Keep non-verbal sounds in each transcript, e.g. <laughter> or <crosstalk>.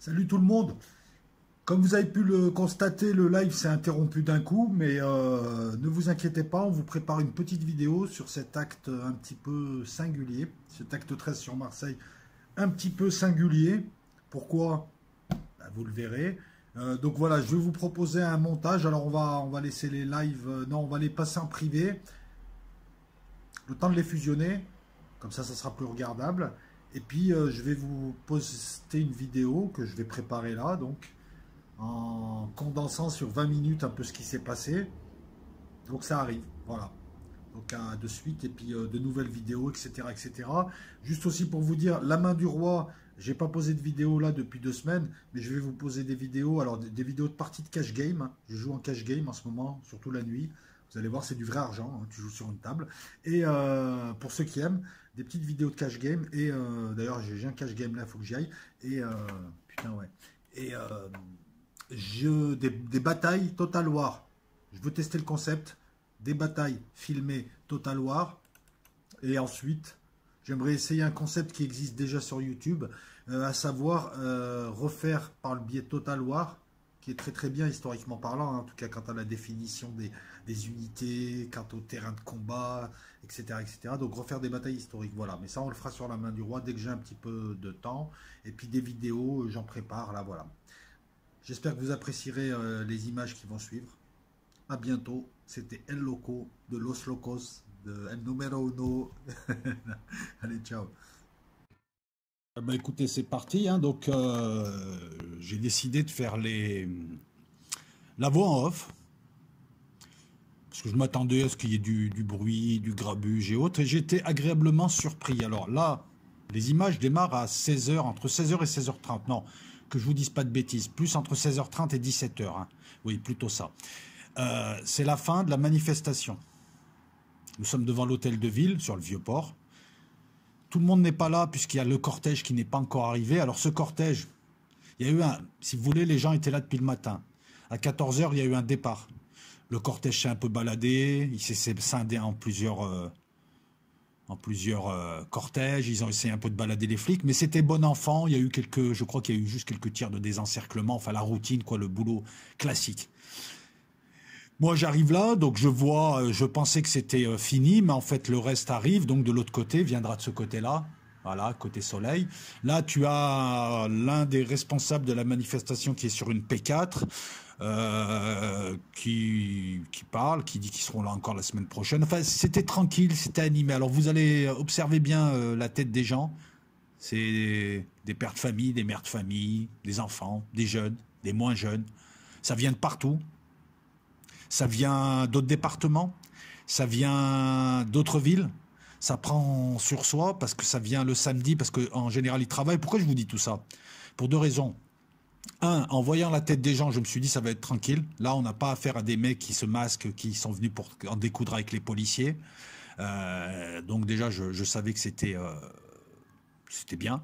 Salut tout le monde. Comme vous avez pu le constater, le live s'est interrompu d'un coup, mais euh, ne vous inquiétez pas, on vous prépare une petite vidéo sur cet acte un petit peu singulier, cet acte 13 sur Marseille, un petit peu singulier. Pourquoi? Bah, Vous le verrez. Euh, donc voilà, je vais vous proposer un montage. Alors on va, laisser les lives, euh, non, on va les passer en privé. Le temps de les fusionner, comme ça, ça sera plus regardable. Et puis, euh, je vais vous poster une vidéo que je vais préparer là, donc, en condensant sur 20 minutes un peu ce qui s'est passé. Donc, ça arrive, voilà. Donc, de suite, et puis de nouvelles vidéos, etc., etc. Juste aussi pour vous dire, la main du roi, j'ai pas posé de vidéo là depuis deux semaines, mais je vais vous poser des vidéos, alors des, vidéos de parties de cash game. Je joue en cash game en ce moment, surtout la nuit. Vous allez voir, c'est du vrai argent. Hein, tu joues sur une table. Et euh, pour ceux qui aiment, des petites vidéos de cash game. Et euh, d'ailleurs, j'ai un cash game là, faut que j'y aille. Et euh, putain, ouais. Et je, des, des, batailles Total War. Je veux tester le concept. Des batailles filmées Total War. Et ensuite, J'aimerais essayer un concept qui existe déjà sur YouTube, euh, à savoir euh, refaire par le biais Total War, très très bien historiquement parlant, hein, en tout cas quant à la définition des, unités, quant au terrain de combat, etc., etc. Donc refaire des batailles historiques, voilà. Mais ça, on le fera sur la main du roi dès que j'ai un petit peu de temps. Et puis des vidéos, euh, j'en prépare, là, voilà. J'espère que vous apprécierez les images qui vont suivre. À bientôt. C'était El Loco de Los Locos de El Numero Uno. <laughs> Allez, ciao. Bah écoutez, c'est parti. Hein. donc, euh, j'ai décidé de faire les la voix en off. Parce que je m'attendais à ce qu'il y ait du, bruit, du grabuge et autres. Et j'étais agréablement surpris. Alors là, les images démarrent à 16h, entre 16h et 16h30. Non, que je vous dise pas de bêtises. Plus entre 16h30 et 17h. Hein. Oui, plutôt ça. Euh, c'est la fin de la manifestation. Nous sommes devant l'hôtel de ville, sur le vieux port. Tout le monde n'est pas là puisqu'il y a le cortège qui n'est pas encore arrivé. Alors ce cortège, il y a eu un, si vous voulez, les gens étaient là depuis le matin. À 14h, il y a eu un départ. Le cortège s'est un peu baladé, il s'est scindé en plusieurs, euh, en plusieurs euh, cortèges. Ils ont essayé un peu de balader les flics, mais c'était bon enfant. Il y a eu quelques, je crois qu'il y a eu juste quelques tirs de désencerclement, enfin la routine, quoi, le boulot classique. Moi, j'arrive là, donc je vois, euh, je pensais que c'était euh, fini, mais en fait, le reste arrive, donc de l'autre côté, viendra de ce côté-là. Voilà, côté soleil. Là, tu as l'un des responsables de la manifestation qui est sur une P4, euh, qui, qui parle, qui dit qu'ils seront là encore la semaine prochaine. Enfin, c'était tranquille, c'était animé. Alors, vous allez observer bien la tête des gens. C'est des pères de famille, des mères de famille, des enfants, des jeunes, des moins jeunes. Ça vient de partout. Ça vient d'autres départements, ça vient d'autres villes. Ça prend sur soi parce que ça vient le samedi, parce qu'en général, ils travaillent. Pourquoi je vous dis tout ça? Pour deux raisons. Un, en voyant la tête des gens, je me suis dit ça va être tranquille. Là, on n'a pas affaire à des mecs qui se masquent, qui sont venus pour en découdre avec les policiers. Euh, donc déjà, je, savais que c'était euh, c'était bien,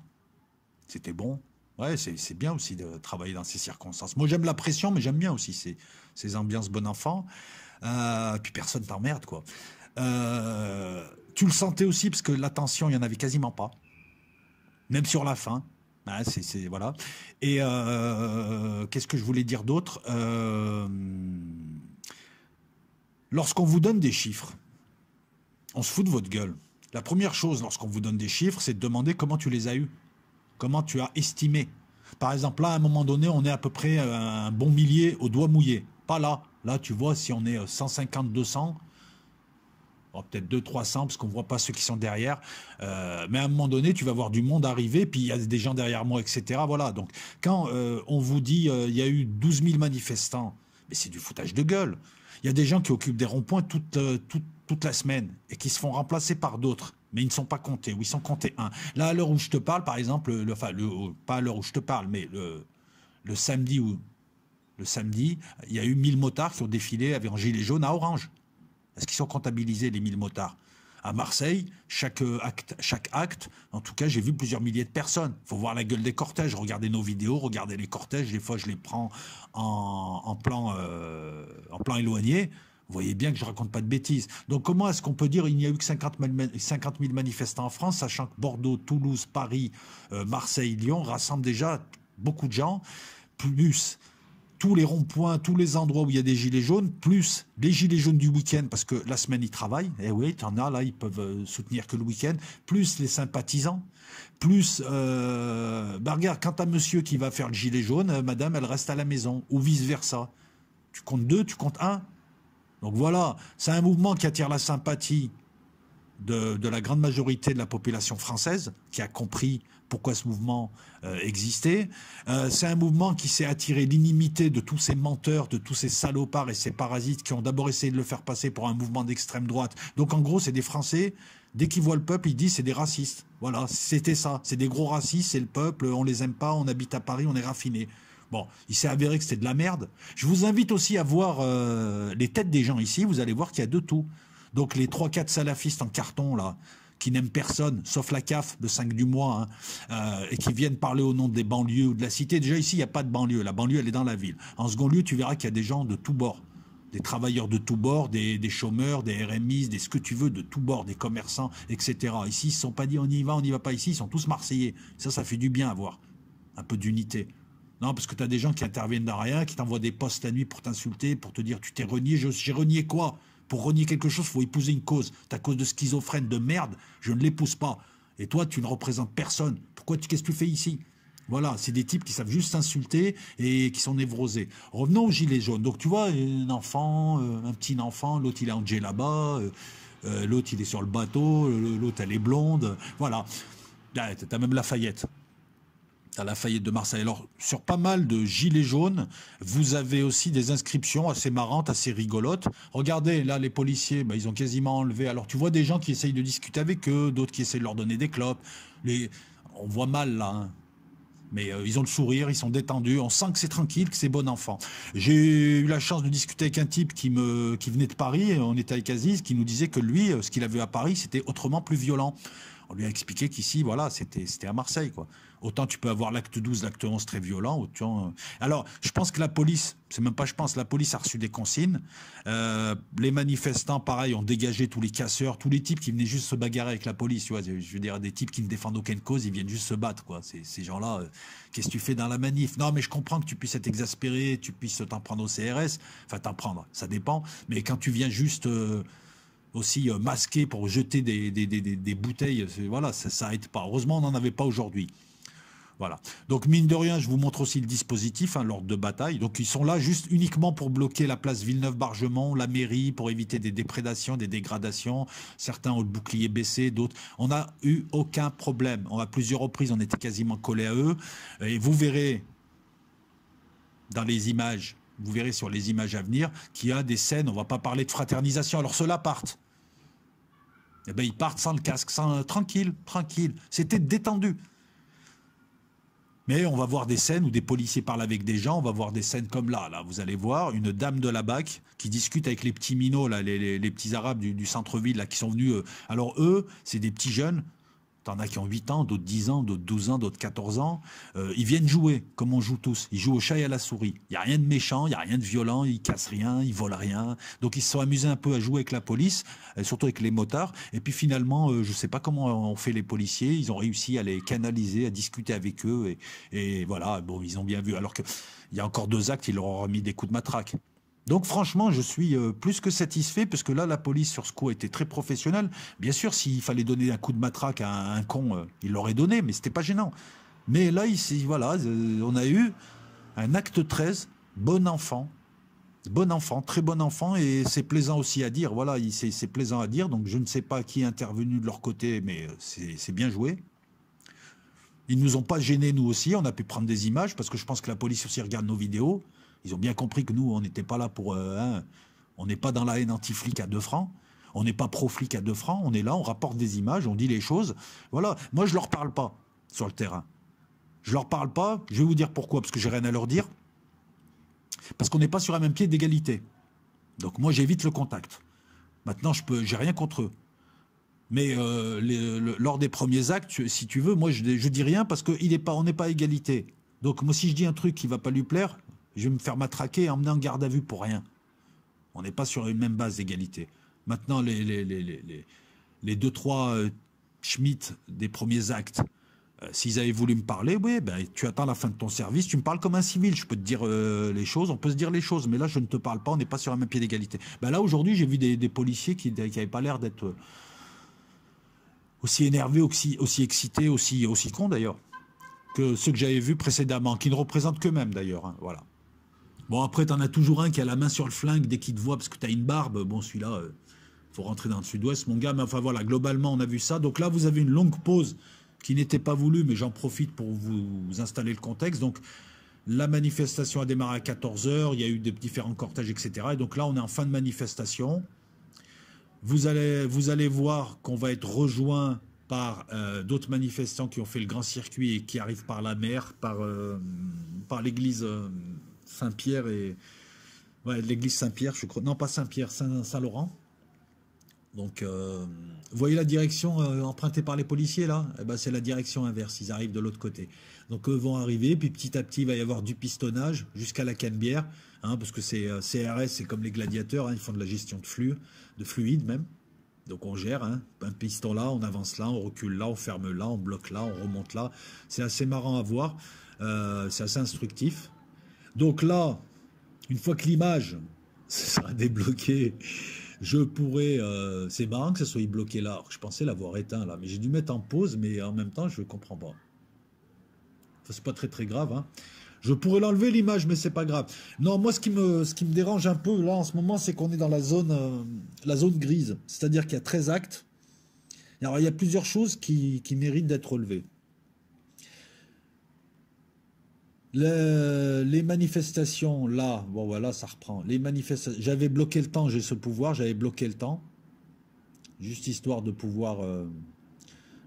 c'était bon. Ouais, c'est bien aussi de travailler dans ces circonstances. Moi, j'aime la pression, mais j'aime bien aussi ces ambiances bon enfant. Euh, puis personne t'emmerde, quoi. Euh, tu le sentais aussi, parce que l'attention, il n'y en avait quasiment pas. Même sur la fin. Voilà. Et euh, qu'est-ce que je voulais dire d'autre Lorsqu'on vous donne des chiffres, on se fout de votre gueule. La première chose, lorsqu'on vous donne des chiffres, c'est de demander comment tu les as eus. Comment tu as estimé Par exemple, là, à un moment donné, on est à peu près un bon millier au doigt mouillé. Pas là. Là, tu vois, si on est 150, 200, peut-être 200, 300, parce qu'on ne voit pas ceux qui sont derrière. Euh, mais à un moment donné, tu vas voir du monde arriver, puis il y a des gens derrière moi, etc. Voilà. Donc, quand euh, on vous dit euh, il y a eu 12 000 manifestants, mais c'est du foutage de gueule. Il y a des gens qui occupent des ronds-points toute, toute, toute la semaine et qui se font remplacer par d'autres mais ils ne sont pas comptés, ou ils sont comptés un. Là, à l'heure où je te parle, par exemple, le, enfin, pas à l'heure où je te parle, mais le, le samedi où, le samedi, il y a eu 1000 motards qui ont défilé avec un gilet jaune à Orange. Est-ce qu'ils sont comptabilisés, les 1000 motards? À Marseille, chaque acte, chaque acte, en tout cas, j'ai vu plusieurs milliers de personnes. Il faut voir la gueule des cortèges, regarder nos vidéos, regarder les cortèges. Des fois, je les prends en, plan, euh, en plan éloigné. Vous voyez bien que je raconte pas de bêtises. Donc comment est-ce qu'on peut dire qu'il n'y a eu que 50 000, manifestants en France, sachant que Bordeaux, Toulouse, Paris, euh, Marseille, Lyon rassemblent déjà beaucoup de gens, plus tous les ronds-points, tous les endroits où il y a des gilets jaunes, plus les gilets jaunes du week-end, parce que la semaine ils travaillent, et eh oui, tu en as là, ils peuvent euh, soutenir que le week-end, plus les sympathisants, plus, euh, bah regarde, quand t'as monsieur qui va faire le gilet jaune, euh, madame, elle reste à la maison, ou vice-versa. Tu comptes deux, tu comptes un. Donc voilà, c'est un mouvement qui attire la sympathie de, la grande majorité de la population française, qui a compris pourquoi ce mouvement euh, existait. Euh, c'est un mouvement qui s'est attiré l'inimité de tous ces menteurs, de tous ces salopards et ces parasites qui ont d'abord essayé de le faire passer pour un mouvement d'extrême droite. Donc en gros, c'est des Français, dès qu'ils voient le peuple, ils disent c'est des racistes. Voilà, c'était ça. C'est des gros racistes, c'est le peuple, on les aime pas, on habite à Paris, on est raffiné. Bon, il s'est avéré que c'était de la merde. Je vous invite aussi à voir euh, les têtes des gens ici, vous allez voir qu'il y a de tout. Donc les 3-4 salafistes en carton, là, qui n'aiment personne, sauf la CAF, le 5 du mois, hein, euh, et qui viennent parler au nom des banlieues ou de la cité. Déjà ici, il n'y a pas de banlieue. La banlieue, elle est dans la ville. En second lieu, tu verras qu'il y a des gens de tous bords. Des travailleurs de tous bords, des, chômeurs, des RMI, des ce que tu veux, de tous bords, des commerçants, etc. Ici, ils ne sont pas dit on y va, on n'y va pas ici, ils sont tous marseillais. Ça, ça fait du bien à voir. Un peu d'unité. Non, parce que tu as des gens qui interviennent dans rien, qui t'envoient des postes la nuit pour t'insulter, pour te dire tu t'es renié, j'ai renié quoi? Pour renier quelque chose, faut épouser une cause. Ta cause de schizophrène de merde, je ne l'épouse pas. Et toi, tu ne représentes personne. Pourquoi qu'est-ce que tu fais ici? Voilà, c'est des types qui savent juste insulter et qui sont névrosés. Revenons aux gilets jaunes. Donc tu vois, un enfant, euh, un petit enfant, l'autre il est en là-bas, euh, euh, l'autre il est sur le bateau, l'autre elle est blonde. Voilà. T'as même Lafayette à la faillite de Marseille. Alors, sur pas mal de gilets jaunes, vous avez aussi des inscriptions assez marrantes, assez rigolotes. Regardez, là, les policiers, bah, ils ont quasiment enlevé. Alors, tu vois des gens qui essayent de discuter avec eux, d'autres qui essayent de leur donner des clopes. On voit mal, là. Hein. Mais euh, ils ont le sourire, ils sont détendus, on sent que c'est tranquille, que c'est bon enfant. J'ai eu la chance de discuter avec un type qui, me, qui venait de Paris, on était avec Aziz, qui nous disait que lui, euh, ce qu'il avait à Paris, c'était autrement plus violent. On lui a expliqué qu'ici, voilà, c'était à Marseille, quoi. Autant tu peux avoir l'acte 12, l'acte 11 très violent. Autant... Euh, alors, je pense que la police, c'est même pas je pense, la police a reçu des consignes. Euh, les manifestants, pareil, ont dégagé tous les casseurs, tous les types qui venaient juste se bagarrer avec la police. Tu je veux dire, des types qui ne défendent aucune cause, ils viennent juste se battre, quoi. Ces gens-là, euh, qu'est-ce que tu fais dans la manif? Non, mais je comprends que tu puisses être exaspéré, tu puisses t'en prendre au CRS. Enfin, t'en prendre, ça dépend. Mais quand tu viens juste aussi masqué pour jeter des, des, bouteilles, voilà, ça s'arrête pas. Heureusement, on n'en avait pas aujourd'hui. Voilà. Donc mine de rien, je vous montre aussi le dispositif, hein, l'ordre de bataille. Donc ils sont là juste uniquement pour bloquer la place Villeneuve-Bargemont, la mairie, pour éviter des déprédations, des dégradations. Certains ont le bouclier baissé, d'autres. On n'a eu aucun problème. On a plusieurs reprises, on était quasiment collés à eux. Et vous verrez dans les images, vous verrez sur les images à venir qu'il y a des scènes. On va pas parler de fraternisation. Alors ceux-là partent. Eh ben ils partent sans le casque, sans tranquille, tranquille. C'était détendu. Mais on va voir des scènes où des policiers parlent avec des gens, on va voir des scènes comme là, là, vous allez voir, une dame de la BAC qui discute avec les petits minots, les, petits arabes du, centre-ville, qui sont venus. Euh, alors eux, c'est des petits jeunes, T'en as qui ont 8 ans, d'autres 10 ans, d'autres 12 ans, d'autres 14 ans. Euh, ils viennent jouer, comme on joue tous. Ils jouent au chat et à la souris. Il n'y a rien de méchant, il n'y a rien de violent, ils cassent rien, ils volent rien. Donc ils se sont amusés un peu à jouer avec la police, euh, surtout avec les motards. Et puis finalement, euh, je ne sais pas comment ont fait les policiers, ils ont réussi à les canaliser, à discuter avec eux. Et, et voilà, bon, ils ont bien vu. Alors qu'il y a encore deux actes, ils leur ont remis des coups de matraque. Donc franchement, je suis euh, plus que satisfait parce que là, la police sur ce coup était très professionnelle. Bien sûr, s'il fallait donner un coup de matraque à un, con, euh, il l'aurait donné, mais c'était pas gênant. Mais là, ici, voilà, euh, on a eu un acte 13, bon enfant, bon enfant, très bon enfant, et c'est plaisant aussi à dire. Voilà, c'est plaisant à dire. Donc je ne sais pas qui est intervenu de leur côté, mais c'est bien joué. Ils nous ont pas gênés, nous aussi. On a pu prendre des images parce que je pense que la police aussi regarde nos vidéos. Ils ont bien compris que nous, on n'était pas là pour... Euh, hein, on n'est pas dans la haine anti-flic à deux francs. On n'est pas pro-flic à deux francs. On est là, on rapporte des images, on dit les choses. Voilà. Moi, je leur parle pas sur le terrain. Je leur parle pas. Je vais vous dire pourquoi. Parce que j'ai rien à leur dire. Parce qu'on n'est pas sur un même pied d'égalité. Donc moi, j'évite le contact. Maintenant, je peux, j'ai rien contre eux. Mais euh, lors des premiers actes, si tu veux, moi, je, je dis rien parce qu'on n'est pas, à égalité. Donc moi, si je dis un truc qui va pas lui plaire, je vais me faire matraquer et emmener en garde à vue pour rien. On n'est pas sur une même base d'égalité. Maintenant, les, les, les, les, deux, trois euh, Schmitt des premiers actes, Euh, s'ils avaient voulu me parler, oui, ben, tu attends la fin de ton service, tu me parles comme un civil, je peux te dire euh, les choses, on peut se dire les choses, mais là, je ne te parle pas, on n'est pas sur un même pied d'égalité. Ben, là, aujourd'hui, j'ai vu des, policiers qui n'avaient pas l'air d'être aussi énervés, aussi, aussi excités, aussi, aussi cons d'ailleurs, que ceux que j'avais vus précédemment, qui ne représentent qu'eux-mêmes d'ailleurs. Hein, voilà. Bon, après, tu en as toujours un qui a la main sur le flingue dès qu'il te voit parce que tu as une barbe. Bon, celui-là, il faut rentrer dans le sud-ouest, mon gars. Mais enfin, voilà, globalement, on a vu ça. Donc là, vous avez une longue pause qui n'était pas voulu, mais j'en profite pour vous installer le contexte. Donc, la manifestation a démarré à 14h, il y a eu des différents cortèges, etc. Et donc là, on est en fin de manifestation. Vous allez, vous allez voir qu'on va être rejoint par euh, d'autres manifestants qui ont fait le grand circuit et qui arrivent par la mer, par, euh, par l'église euh, Saint-Pierre et... L'église Saint-Pierre, je crois. Non, pas Saint-Pierre, Saint-Laurent. Donc, euh, vous voyez la direction euh, empruntée par les policiers là? Eh ben, C'est la direction inverse, ils arrivent de l'autre côté. Donc eux vont arriver, puis petit à petit il va y avoir du pistonnage jusqu'à la cannebière, hein, parce que c'est euh, CRS, c'est comme les gladiateurs, hein, ils font de la gestion de flux, de fluide même. Donc on gère, hein, un piston là, on avance là, on recule là, on ferme là, on bloque là, on remonte là. C'est assez marrant à voir, c'est assez instructif. Donc là, une fois que l'image <laughs> sera débloquée, je pourrais. Euh, c'est marrant que ça soit bloqué là. je pensais l'avoir éteint là, mais j'ai dû mettre en pause, mais en même temps, je ne comprends pas. Enfin, c'est pas très très grave. Hein. Je pourrais l'enlever l'image, mais c'est pas grave. Non, moi, ce qui me, dérange un peu là en ce moment, c'est qu'on est dans la zone, euh, la zone grise. C'est-à-dire qu'il y a 13 actes. Alors, il y a plusieurs choses qui méritent d'être relevées. Les manifestations, là, bon voilà, ça reprend. Les manifestations, j'avais bloqué le temps, j'ai ce pouvoir, j'avais bloqué le temps, juste histoire de pouvoir euh,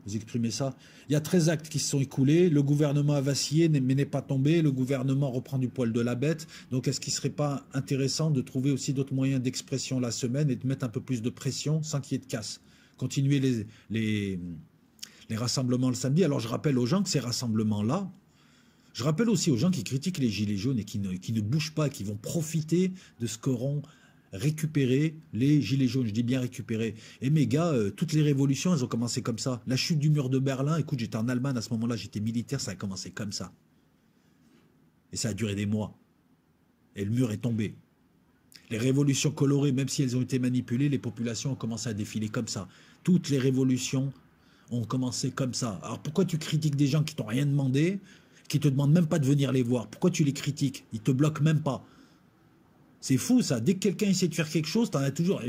vous exprimer ça. Il y a 13 actes qui se sont écoulés, le gouvernement a vacillé, mais n'est pas tombé, le gouvernement reprend du poil de la bête. Donc est-ce qu'il ne serait pas intéressant de trouver aussi d'autres moyens d'expression la semaine et de mettre un peu plus de pression sans qu'il y ait de casse? Continuer les, les, les rassemblements le samedi. Alors je rappelle aux gens que ces rassemblements-là, je rappelle aussi aux gens qui critiquent les Gilets jaunes et qui ne, bougent pas, qui vont profiter de ce qu'auront récupéré les Gilets jaunes. Je dis bien récupéré. Et mes gars, euh, toutes les révolutions, elles ont commencé comme ça. La chute du mur de Berlin, écoute, j'étais en Allemagne à ce moment-là, j'étais militaire, ça a commencé comme ça. Et ça a duré des mois. Et le mur est tombé. Les révolutions colorées, même si elles ont été manipulées, les populations ont commencé à défiler comme ça. Toutes les révolutions ont commencé comme ça. Alors pourquoi tu critiques des gens qui t'ont rien demandé? Qui te demandent même pas de venir les voir. Pourquoi tu les critiques? Ils te bloquent même pas. C'est fou ça. Dès que quelqu'un essaie de faire quelque chose, t'en as toujours.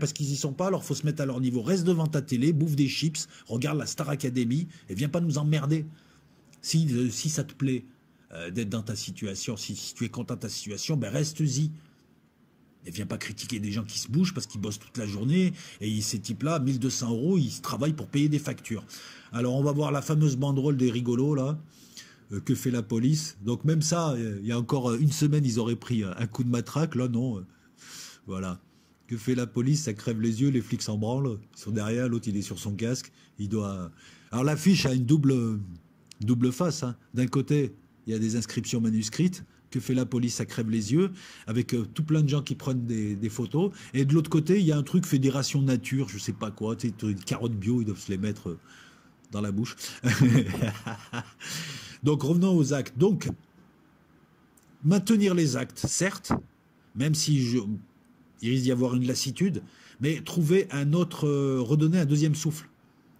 Parce qu'ils y sont pas, alors faut se mettre à leur niveau. Reste devant ta télé, bouffe des chips, regarde la Star Academy et viens pas nous emmerder. Si, euh, si ça te plaît euh, d'être dans ta situation, si, tu es content de ta situation, ben reste-y. Et viens pas critiquer des gens qui se bougent parce qu'ils bossent toute la journée et ces types-là, 1200 euros, ils travaillent pour payer des factures. Alors on va voir la fameuse banderole des rigolos là. Euh, que fait la police? Donc même ça, euh, il y a encore euh, une semaine, ils auraient pris un coup de matraque. Là, non. Voilà. Que fait la police? Ça crève les yeux, les flics s'en branlent. Ils sont derrière, l'autre, il est sur son casque. Il doit... Alors l'affiche a une double, double face. Hein. D'un côté, il y a des inscriptions manuscrites. Que fait la police? Ça crève les yeux, avec tout plein de gens qui prennent des, photos. Et de l'autre côté, il y a un truc Fédération Nature, je sais pas quoi, tu sais, carottes bio, ils doivent se les mettre dans la bouche. <laughs> Donc revenons aux actes. Donc, maintenir les actes, certes, même si je, il risque d'y avoir une lassitude, mais trouver un autre, euh, redonner un deuxième souffle,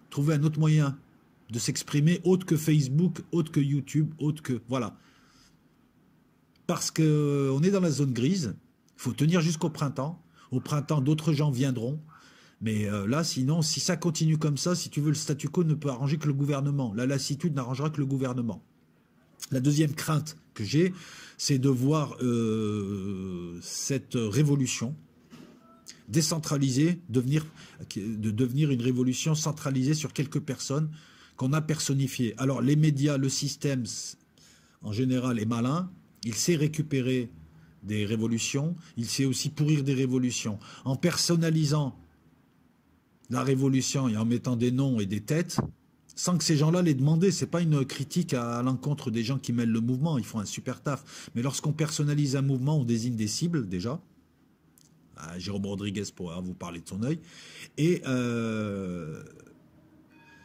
trouver un autre moyen de s'exprimer autre que Facebook, autre que YouTube, autre que voilà. Parce que euh, on est dans la zone grise, il faut tenir jusqu'au printemps. Au printemps, d'autres gens viendront. Mais euh, là, sinon, si ça continue comme ça, si tu veux, le statu quo ne peut arranger que le gouvernement. La lassitude n'arrangera que le gouvernement. La deuxième crainte que j'ai, c'est de voir euh, cette révolution décentralisée de devenir une révolution centralisée sur quelques personnes qu'on a personnifiées. Alors les médias, le système en général est malin, il sait récupérer des révolutions, il sait aussi pourrir des révolutions. En personnalisant la révolution et en mettant des noms et des têtes, sans que ces gens-là les demandaient. C'est pas une critique à, l'encontre des gens qui mêlent le mouvement. Ils font un super taf. Mais lorsqu'on personnalise un mouvement, on désigne des cibles déjà. Ah, Jérôme Rodriguez pour vous parler de son œil. Et euh,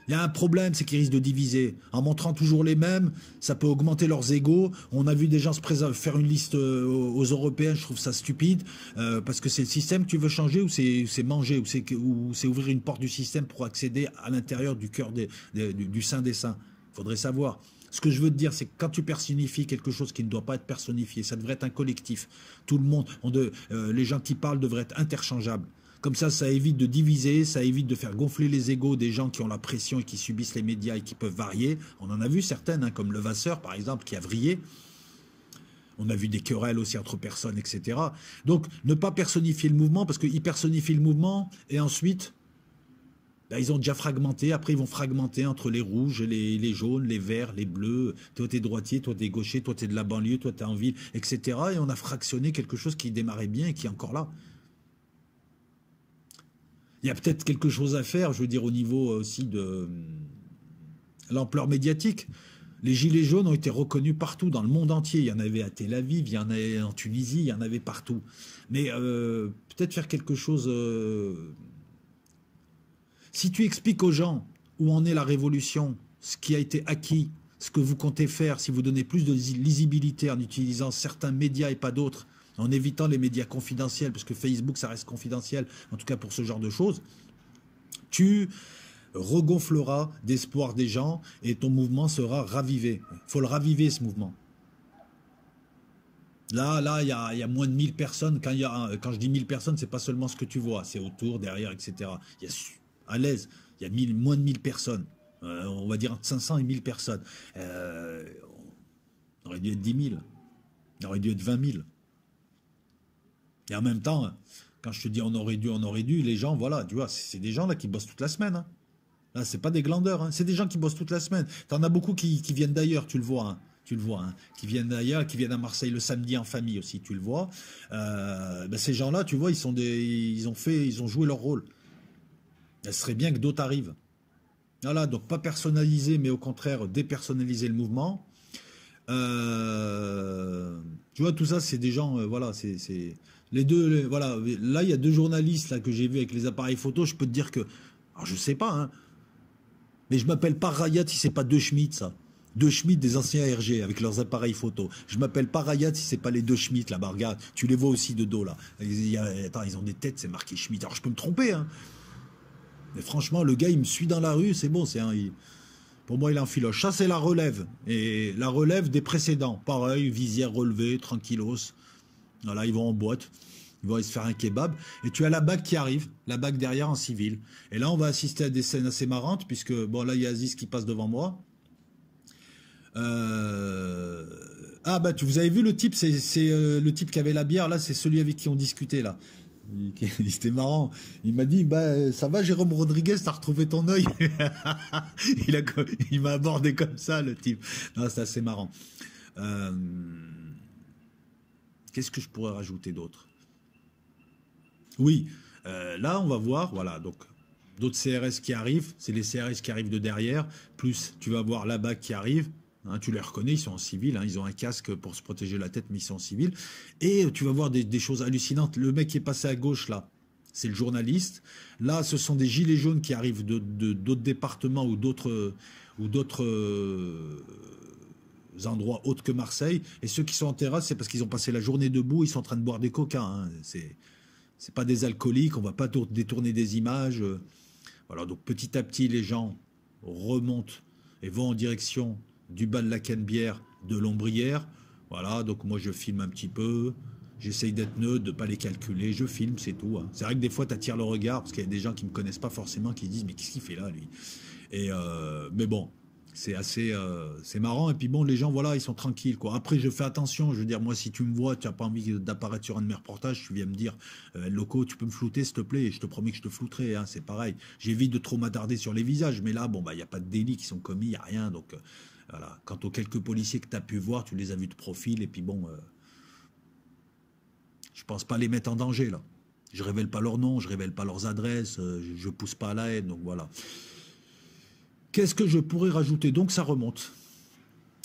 Il y a un problème, c'est qu'ils risquent de diviser. En montrant toujours les mêmes, ça peut augmenter leurs égaux. On a vu des gens se faire une liste euh, aux Européens, je trouve ça stupide, euh, parce que c'est le système que tu veux changer ou c'est manger, ou c'est ouvrir une porte du système pour accéder à l'intérieur du cœur du, du sein des saints. Il faudrait savoir. Ce que je veux te dire, c'est que quand tu personnifies quelque chose qui ne doit pas être personnifié, ça devrait être un collectif. Tout le monde, euh, les gens qui parlent devraient être interchangeables. Comme ça, ça évite de diviser, ça évite de faire gonfler les égaux des gens qui ont la pression et qui subissent les médias et qui peuvent varier. On en a vu certaines, hein, comme Levasseur, par exemple, qui a vrillé. On a vu des querelles aussi entre personnes, etc. Donc, ne pas personnifier le mouvement, parce qu'ils personnifient le mouvement, et ensuite, bah, ils ont déjà fragmenté. Après, ils vont fragmenter entre les rouges, les, jaunes, les verts, les bleus. Toi, t'es droitier, toi, t'es gaucher, toi, t'es de la banlieue, toi, t'es en ville, etc. Et on a fractionné quelque chose qui démarrait bien et qui est encore là. Il y a peut-être quelque chose à faire, je veux dire, au niveau aussi de euh, l'ampleur médiatique. Les gilets jaunes ont été reconnus partout dans le monde entier. Il y en avait à Tel Aviv, il y en avait en Tunisie, il y en avait partout. Mais euh, peut-être faire quelque chose euh, si tu expliques aux gens où en est la révolution, ce qui a été acquis, ce que vous comptez faire, si vous donnez plus de lisibilité en utilisant certains médias et pas d'autres, en évitant les médias confidentiels, parce que Facebook, ça reste confidentiel, en tout cas pour ce genre de choses, tu regonfleras d'espoir des gens et ton mouvement sera ravivé. Il faut le raviver, ce mouvement. Là, là, il y a, moins de 1000 personnes. Quand, y a, quand je dis 1000 personnes, c'est pas seulement ce que tu vois, c'est autour, derrière, etc. Il y a à l'aise. Il y a mille, moins de 1000 personnes. Euh, on va dire entre 500 et 1000 personnes. Euh, on aurait dû être 10 000. On aurait dû être 20 000. Et en même temps, quand je te dis on aurait dû, on aurait dû, les gens, voilà, tu vois, c'est des gens là qui bossent toute la semaine. Hein. Là, c'est pas des glandeurs, hein. c'est des gens qui bossent toute la semaine. T'en as beaucoup qui, viennent d'ailleurs, tu le vois. Hein. tu le vois, qui viennent d'ailleurs, qui viennent à Marseille le samedi en famille aussi, tu le vois. Euh, ben, ces gens-là, tu vois, ils sont ils ont fait, ils ont joué leur rôle. Il serait bien que d'autres arrivent. Voilà, donc pas personnaliser, mais au contraire dépersonnaliser le mouvement. Euh, tu vois, tout ça, c'est des gens, euh, voilà, c'est les deux, voilà. Là, il y a deux journalistes là que j'ai vus avec les appareils photo. Je peux te dire que, alors je sais pas, hein, mais je m'appelle pas Rayat si c'est pas deux Schmitt, ça. Deux Schmitt des anciens RG avec leurs appareils photo. Je m'appelle pas Rayat si c'est pas les deux Schmitt là-bas. Regarde, tu les vois aussi de dos là. attends, ils ont des têtes, c'est marqué Schmitt. Alors je peux me tromper, hein. Mais franchement, le gars, il me suit dans la rue, c'est bon, c'est un. pour moi, il en filoche. Ça, c'est la relève. Et la relève des précédents. Pareil, visière relevée, tranquillos. Voilà, ils vont en boîte. Ils vont aller se faire un kebab. Et tu as la bague qui arrive, la bague derrière en civil. Et là, on va assister à des scènes assez marrantes, puisque, bon, là, il y a Aziz qui passe devant moi. Euh, ah, bah, tu, vous avez vu le type, c'est euh, le type qui avait la bière, là, c'est celui avec qui on discutait, là. C'était <laughs> marrant. Il m'a dit, bah, ça va, Jérôme Rodriguez, t'as retrouvé ton œil? <laughs> il il m'a abordé comme ça, le type. Non, c'est assez marrant. Euh, qu'est-ce que je pourrais rajouter d'autre? Oui, euh, là, on va voir, voilà, donc, d'autres CRS qui arrivent, c'est les CRS qui arrivent de derrière, plus tu vas voir là-bas qui arrive, Hein, tu les reconnais, ils sont en civil, hein, ils ont un casque pour se protéger la tête, mais ils sont en civil. Et tu vas voir des, choses hallucinantes. Le mec qui est passé à gauche là, c'est le journaliste. Là, ce sont des gilets jaunes qui arrivent de, d'autres départements ou d'autres ou d'autres euh, endroits autres que Marseille. Et ceux qui sont en terrasse, c'est parce qu'ils ont passé la journée debout, ils sont en train de boire des coca. Hein. C'est c'est pas des alcooliques, on va pas détourner des images. Voilà, donc petit à petit, les gens remontent et vont en direction du bas de la Canebière, de l'ombrière. Voilà, donc moi je filme un petit peu. J'essaye d'être neutre, de pas les calculer. Je filme, c'est tout. Hein. C'est vrai que des fois, tu attires le regard, parce qu'il y a des gens qui me connaissent pas forcément, qui disent, mais qu'est-ce qu'il fait là, lui? Et euh, Mais bon, c'est assez euh, c'est marrant et puis bon les gens voilà ils sont tranquilles quoi après je fais attention je veux dire moi si tu me vois tu n'as pas envie d'apparaître sur un de mes reportages tu viens me dire euh, loco tu peux me flouter s'il te plaît et je te promets que je te flouterai hein, c'est pareil j'évite de trop m'attarder sur les visages mais là bon bah il y a pas de délits qui sont commis il y a rien donc voilà. Quant aux quelques policiers que tu as pu voir, tu les as vus de profil, et puis bon, euh, je pense pas les mettre en danger, là. Je révèle pas leur nom, je révèle pas leurs adresses, euh, je, ne pousse pas à la haine, donc voilà. Qu'est-ce que je pourrais rajouter? Donc ça remonte.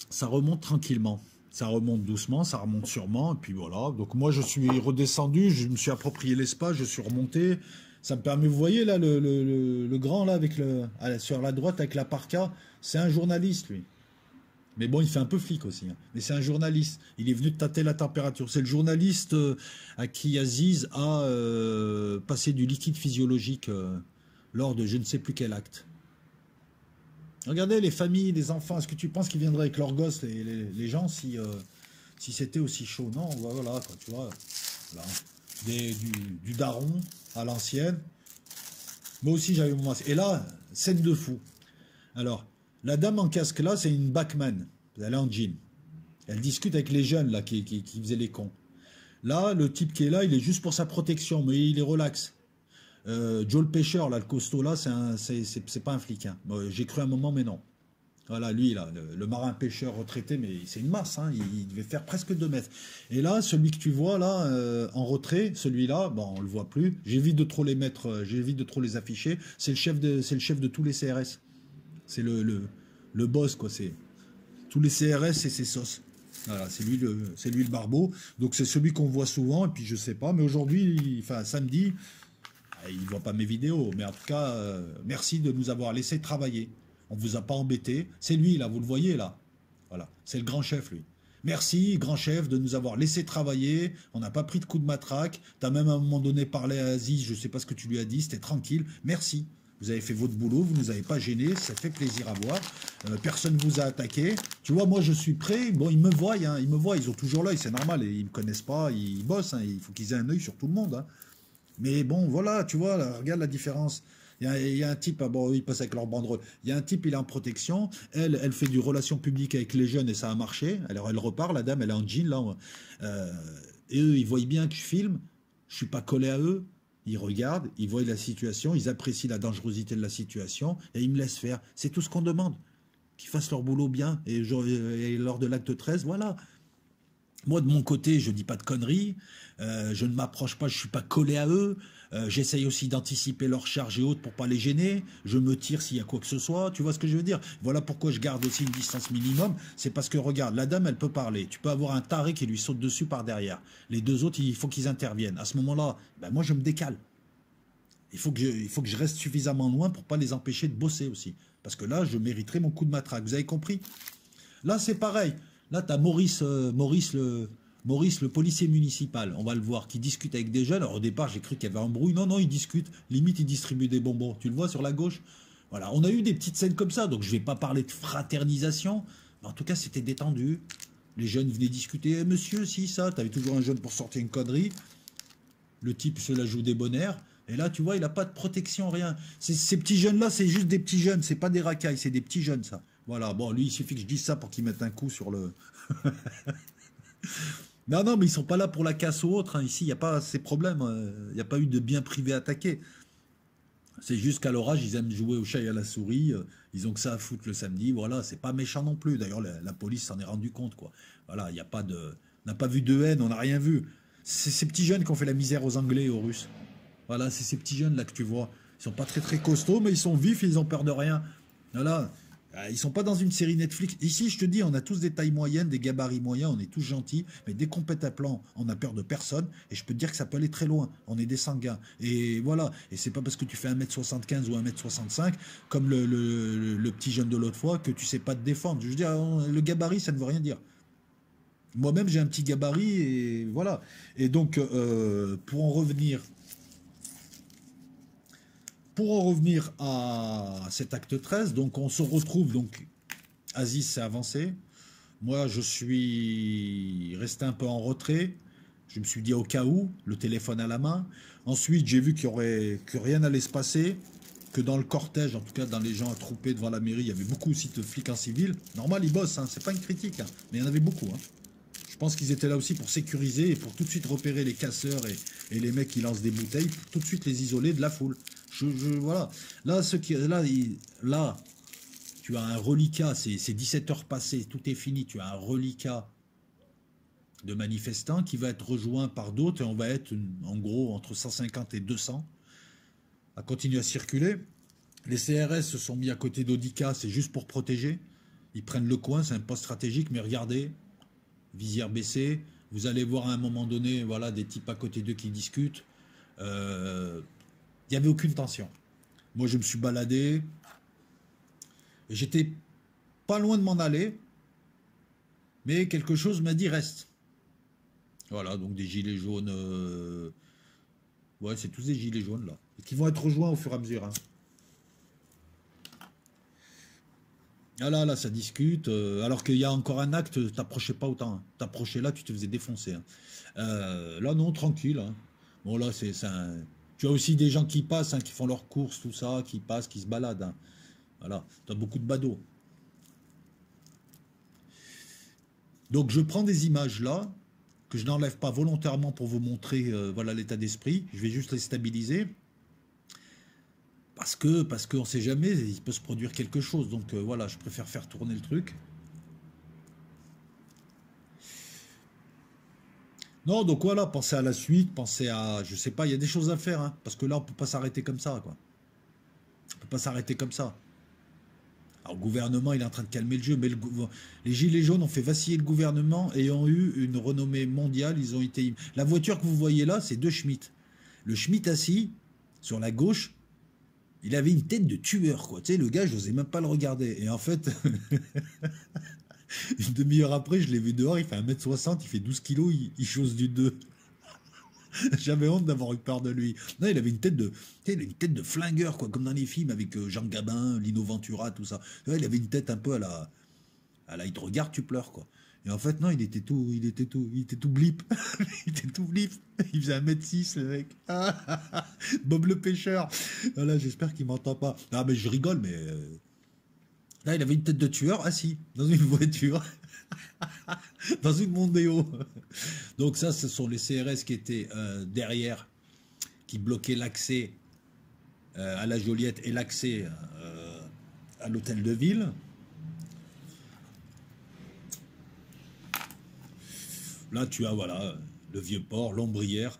Ça remonte tranquillement. Ça remonte doucement, ça remonte sûrement, et puis voilà. Donc moi je suis redescendu, je me suis approprié l'espace, je suis remonté. Ça me permet, vous voyez là, le, grand là, avec sur la droite avec la parka, c'est un journaliste lui. Mais bon, il fait un peu flic aussi. Hein. Mais c'est un journaliste. Il est venu tâter la température. C'est le journaliste euh, à qui Aziz a euh, passé du liquide physiologique euh, lors de je ne sais plus quel acte. Regardez les familles, les enfants. Est-ce que tu penses qu'ils viendraient avec leurs gosses, les, gens, si, si c'était aussi chaud? Non, voilà, quoi, tu vois. du, du, daron à l'ancienne. Moi aussi, j'avais mon masque. Et là, scène de fou. Alors, la dame en casque là, c'est une backman. Elle est en jean. Elle discute avec les jeunes là qui, qui, faisaient les cons. Là, le type qui est là, il est juste pour sa protection, mais il est relax. Euh, le pêcheur, là, le costaud là, c'est pas un flic. Hein. J'ai cru un moment, mais non. Voilà, lui, là, le, marin pêcheur retraité, mais c'est une masse, hein, il, devait faire presque 2 mètres. Et là, celui que tu vois, là, euh, en retrait, celui-là, bon, on le voit plus, j'évite de trop les mettre, euh, j'évite de trop les afficher, c'est le, chef de, le chef de tous les CRS. C'est le, le, boss, quoi. C'est tous les CRS et ses sauces. Voilà, c'est lui le, c'est lui le barbeau. Donc c'est celui qu'on voit souvent. Et puis je sais pas, mais aujourd'hui, samedi, il voit pas mes vidéos. Mais en tout cas, euh, merci de nous avoir laissé travailler. On vous a pas embêté. C'est lui là, vous le voyez là. Voilà, c'est le grand chef lui. Merci, grand chef, de nous avoir laissé travailler. On n'a pas pris de coup de matraque. Tu as même à un moment donné parlé à Aziz, je ne sais pas ce que tu lui as dit, c'était tranquille. Merci. Vous avez fait votre boulot, vous ne nous avez pas gêné, ça fait plaisir à voir. Euh, personne ne vous a attaqué. Tu vois, moi je suis prêt. Bon, ils me voient, hein, ils me voient, ils ont toujours l'œil, c'est normal. Ils me connaissent pas, ils bossent. Hein, il faut qu'ils aient un œil sur tout le monde. Hein. Mais bon, voilà, tu vois, regarde la différence. Il y, a, un type, ah bon, ils passent avec leur banderole. Il y a un type, il est en protection. Elle, elle fait du relation publique avec les jeunes et ça a marché. Alors elle repart, la dame, elle est en jean là. Euh, et eux, ils voient bien que je filme. Je suis pas collé à eux. Ils regardent, ils voient la situation, ils apprécient la dangerosité de la situation et ils me laissent faire. C'est tout ce qu'on demande. Qu'ils fassent leur boulot bien. Et, lors de l'acte 13, voilà. Moi, de mon côté, je dis pas de conneries. Euh, je ne m'approche pas, je suis pas collé à eux. Euh, j'essaye aussi d'anticiper leurs charges et autres pour pas les gêner. Je me tire s'il y a quoi que ce soit. Tu vois ce que je veux dire? Voilà pourquoi je garde aussi une distance minimum. C'est parce que regarde, la dame, elle peut parler. Tu peux avoir un taré qui lui saute dessus par derrière. Les deux autres, il faut qu'ils interviennent. À ce moment-là, ben moi, je me décale. Il faut, que je, il faut que je reste suffisamment loin pour pas les empêcher de bosser aussi. Parce que là, je mériterai mon coup de matraque. Vous avez compris? Là, c'est pareil. Là, tu as Maurice, euh, Maurice, le, Maurice, le policier municipal, on va le voir, qui discute avec des jeunes. Alors, au départ, j'ai cru qu'il y avait un bruit. Non, non, il discute. Limite, il distribue des bonbons. Tu le vois sur la gauche? Voilà, on a eu des petites scènes comme ça. Donc, je vais pas parler de fraternisation. Mais en tout cas, c'était détendu. Les jeunes venaient discuter. Eh, monsieur, si, ça. Tu avais toujours un jeune pour sortir une connerie. Le type se la joue bonheurs. Et là, tu vois, il n'a pas de protection, rien. Ces petits jeunes-là, c'est juste des petits jeunes. C'est pas des racailles, c'est des petits jeunes, ça. Voilà, bon, lui, il suffit que je dise ça pour qu'il mette un coup sur le. <laughs> non, non, mais ils sont pas là pour la casse ou autre. Hein. Ici, il n'y a pas ces problèmes. Euh, il n'y a pas eu de biens privés attaqués. C'est juste qu'à l'orage, ils aiment jouer au chat et à la souris. Euh, ils ont que ça à foutre le samedi. Voilà, c'est pas méchant non plus. D'ailleurs, la, police s'en est rendu compte, quoi. Voilà, il n'y a pas de. On n'a pas vu de haine, on n'a rien vu. C'est ces petits jeunes qui ont fait la misère aux Anglais et aux Russes. Voilà, c'est ces petits jeunes là que tu vois. Ils sont pas très très costauds, mais ils sont vifs ils ont peur de rien. Voilà. Ah, ils sont pas dans une série Netflix. Ici, je te dis, on a tous des tailles moyennes, des gabarits moyens, on est tous gentils, mais dès qu'on pète à plan, on a peur de personne, et je peux te dire que ça peut aller très loin. On est des sanguins. Et voilà. Et c'est pas parce que tu fais 1m75 ou 1m65, comme le, petit jeune de l'autre fois, que tu sais pas te défendre. Je veux dire, le gabarit, ça ne veut rien dire. Moi-même, j'ai un petit gabarit, et voilà. Et donc, euh, pour en revenir pour en revenir à cet acte 13, donc on se retrouve, donc Aziz s'est avancé, moi je suis resté un peu en retrait, je me suis dit au cas où, le téléphone à la main, ensuite j'ai vu qu'il y aurait, que rien n'allait se passer, que dans le cortège, en tout cas dans les gens attroupés devant la mairie, il y avait beaucoup aussi de flics en civil, normal ils bossent, hein, c'est pas une critique, hein, mais il y en avait beaucoup. Hein. Je pense qu'ils étaient là aussi pour sécuriser et pour tout de suite repérer les casseurs et, les mecs qui lancent des bouteilles, pour tout de suite les isoler de la foule. Voilà. Là, ce qui, là, là, tu as un reliquat, c'est 17 heures passées, tout est fini, tu as un reliquat de manifestants qui va être rejoint par d'autres et on va être en gros entre 150 et 200 à continuer à circuler. Les CRS se sont mis à côté d'Audica, c'est juste pour protéger. Ils prennent le coin, c'est un poste stratégique, mais regardez, visière baissée, vous allez voir à un moment donné voilà, des types à côté d'eux qui discutent. Euh, Il n'y avait aucune tension. Moi, je me suis baladé. J'étais pas loin de m'en aller. Mais quelque chose m'a dit reste. Voilà, donc des gilets jaunes. Euh, ouais, c'est tous des gilets jaunes là. Qui vont être rejoints au fur et à mesure. Hein. Ah là, là, ça discute. Euh, alors qu'il y a encore un acte, t'approchais pas autant. Hein. T'approchais là, tu te faisais défoncer. Hein. Euh, là, non, tranquille. Bon, là, c'est un tu as aussi des gens qui passent, hein, qui font leurs courses, tout ça, qui passent, qui se baladent. Hein. Voilà, tu as beaucoup de badauds. Donc je prends des images là, que je n'enlève pas volontairement pour vous montrer euh, voilà l'état d'esprit. Je vais juste les stabiliser. Parce que parce qu'on ne sait jamais, il peut se produire quelque chose. Donc euh, voilà, je préfère faire tourner le truc. Non, donc voilà, pensez à la suite, pensez à, je sais pas, il y a des choses à faire, hein, parce que là, on peut pas s'arrêter comme ça, quoi. On peut pas s'arrêter comme ça. Alors, gouvernement, il est en train de calmer le jeu, mais les Gilets jaunes ont fait vaciller le gouvernement ont eu une renommée mondiale. Ils ont été. La voiture que vous voyez là, c'est deux Schmitt. Le Schmitt assis, sur la gauche, il avait une tête de tueur, quoi. Tu sais, le gars, je n'osais même pas le regarder. Et en fait, <laughs> Une demi-heure après, je l'ai vu dehors, il fait 1m60, il fait 12 kilos, il, chose du 2. <laughs> J'avais honte d'avoir eu peur de lui. Non, il avait une tête de, une tête de flingueur, quoi, comme dans les films avec euh, Jean Gabin, Lino Ventura, tout ça. il avait une tête un peu à la, à la, il te regarde, tu pleures, quoi. Et en fait, non, il était tout, il était tout, il était tout blip. <laughs> il était tout blip. Il faisait 1m6, le mec. <laughs> Bob le pêcheur. Voilà, j'espère qu'il m'entend pas. Mais je rigole, mais euh, Là, il avait une tête de tueur assis dans une <laughs> voiture, dans une Mondeo. Donc ça, ce sont les CRS qui étaient euh, derrière, qui bloquaient l'accès euh, à la Joliette et l'accès à l'hôtel de ville. Là, tu as voilà le vieux port, l'ombrière.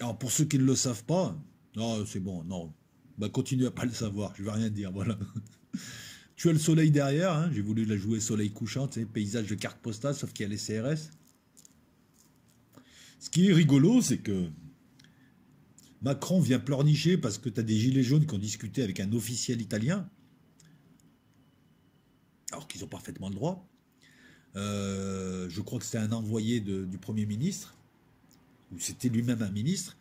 Alors pour ceux qui ne le savent pas, c'est bon, non, bah continue à pas le savoir, je vais rien dire, voilà. <laughs> Tu as le soleil derrière, hein. j'ai voulu la jouer soleil couchant, tu paysage de carte postale, sauf qu'il y a les CRS. Ce qui est rigolo, c'est que Macron vient pleurnicher parce que tu as des gilets jaunes qui ont discuté avec un officiel italien, alors qu'ils ont parfaitement le droit. Euh, je crois que c'était un envoyé du Premier ministre, ou c'était lui-même un ministre.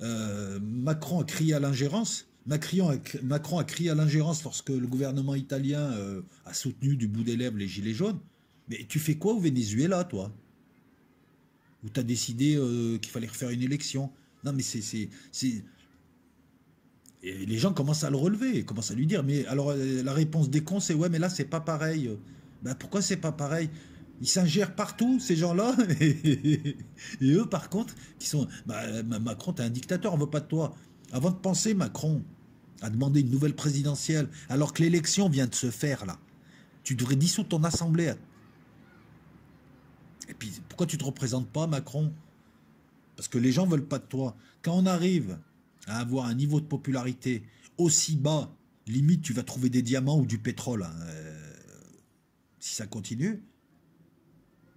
Euh, Macron a crié à l'ingérence. Macron a, crié à l'ingérence lorsque le gouvernement italien euh, a soutenu du bout des lèvres les Gilets jaunes. Mais tu fais quoi au Venezuela, toi? Où tu as décidé qu'il fallait refaire une élection? Non, mais c'est. Et les gens commencent à le relever, commencent à lui dire. Mais alors, la réponse des cons, c'est ouais, mais là, c'est pas pareil. Ben, pourquoi c'est pas pareil? Ils s'ingèrent partout, ces gens-là. <laughs> Et, eux, par contre, qui sont. Bah, Macron, t'es un dictateur, on veut pas de toi. Avant de penser, Macron, à demander une nouvelle présidentielle, alors que l'élection vient de se faire là, tu devrais dissoudre ton assemblée. Et puis, pourquoi tu te représentes pas, Macron? Parce que les gens veulent pas de toi. Quand on arrive à avoir un niveau de popularité aussi bas, limite, tu vas trouver des diamants ou du pétrole, hein, euh, si ça continue,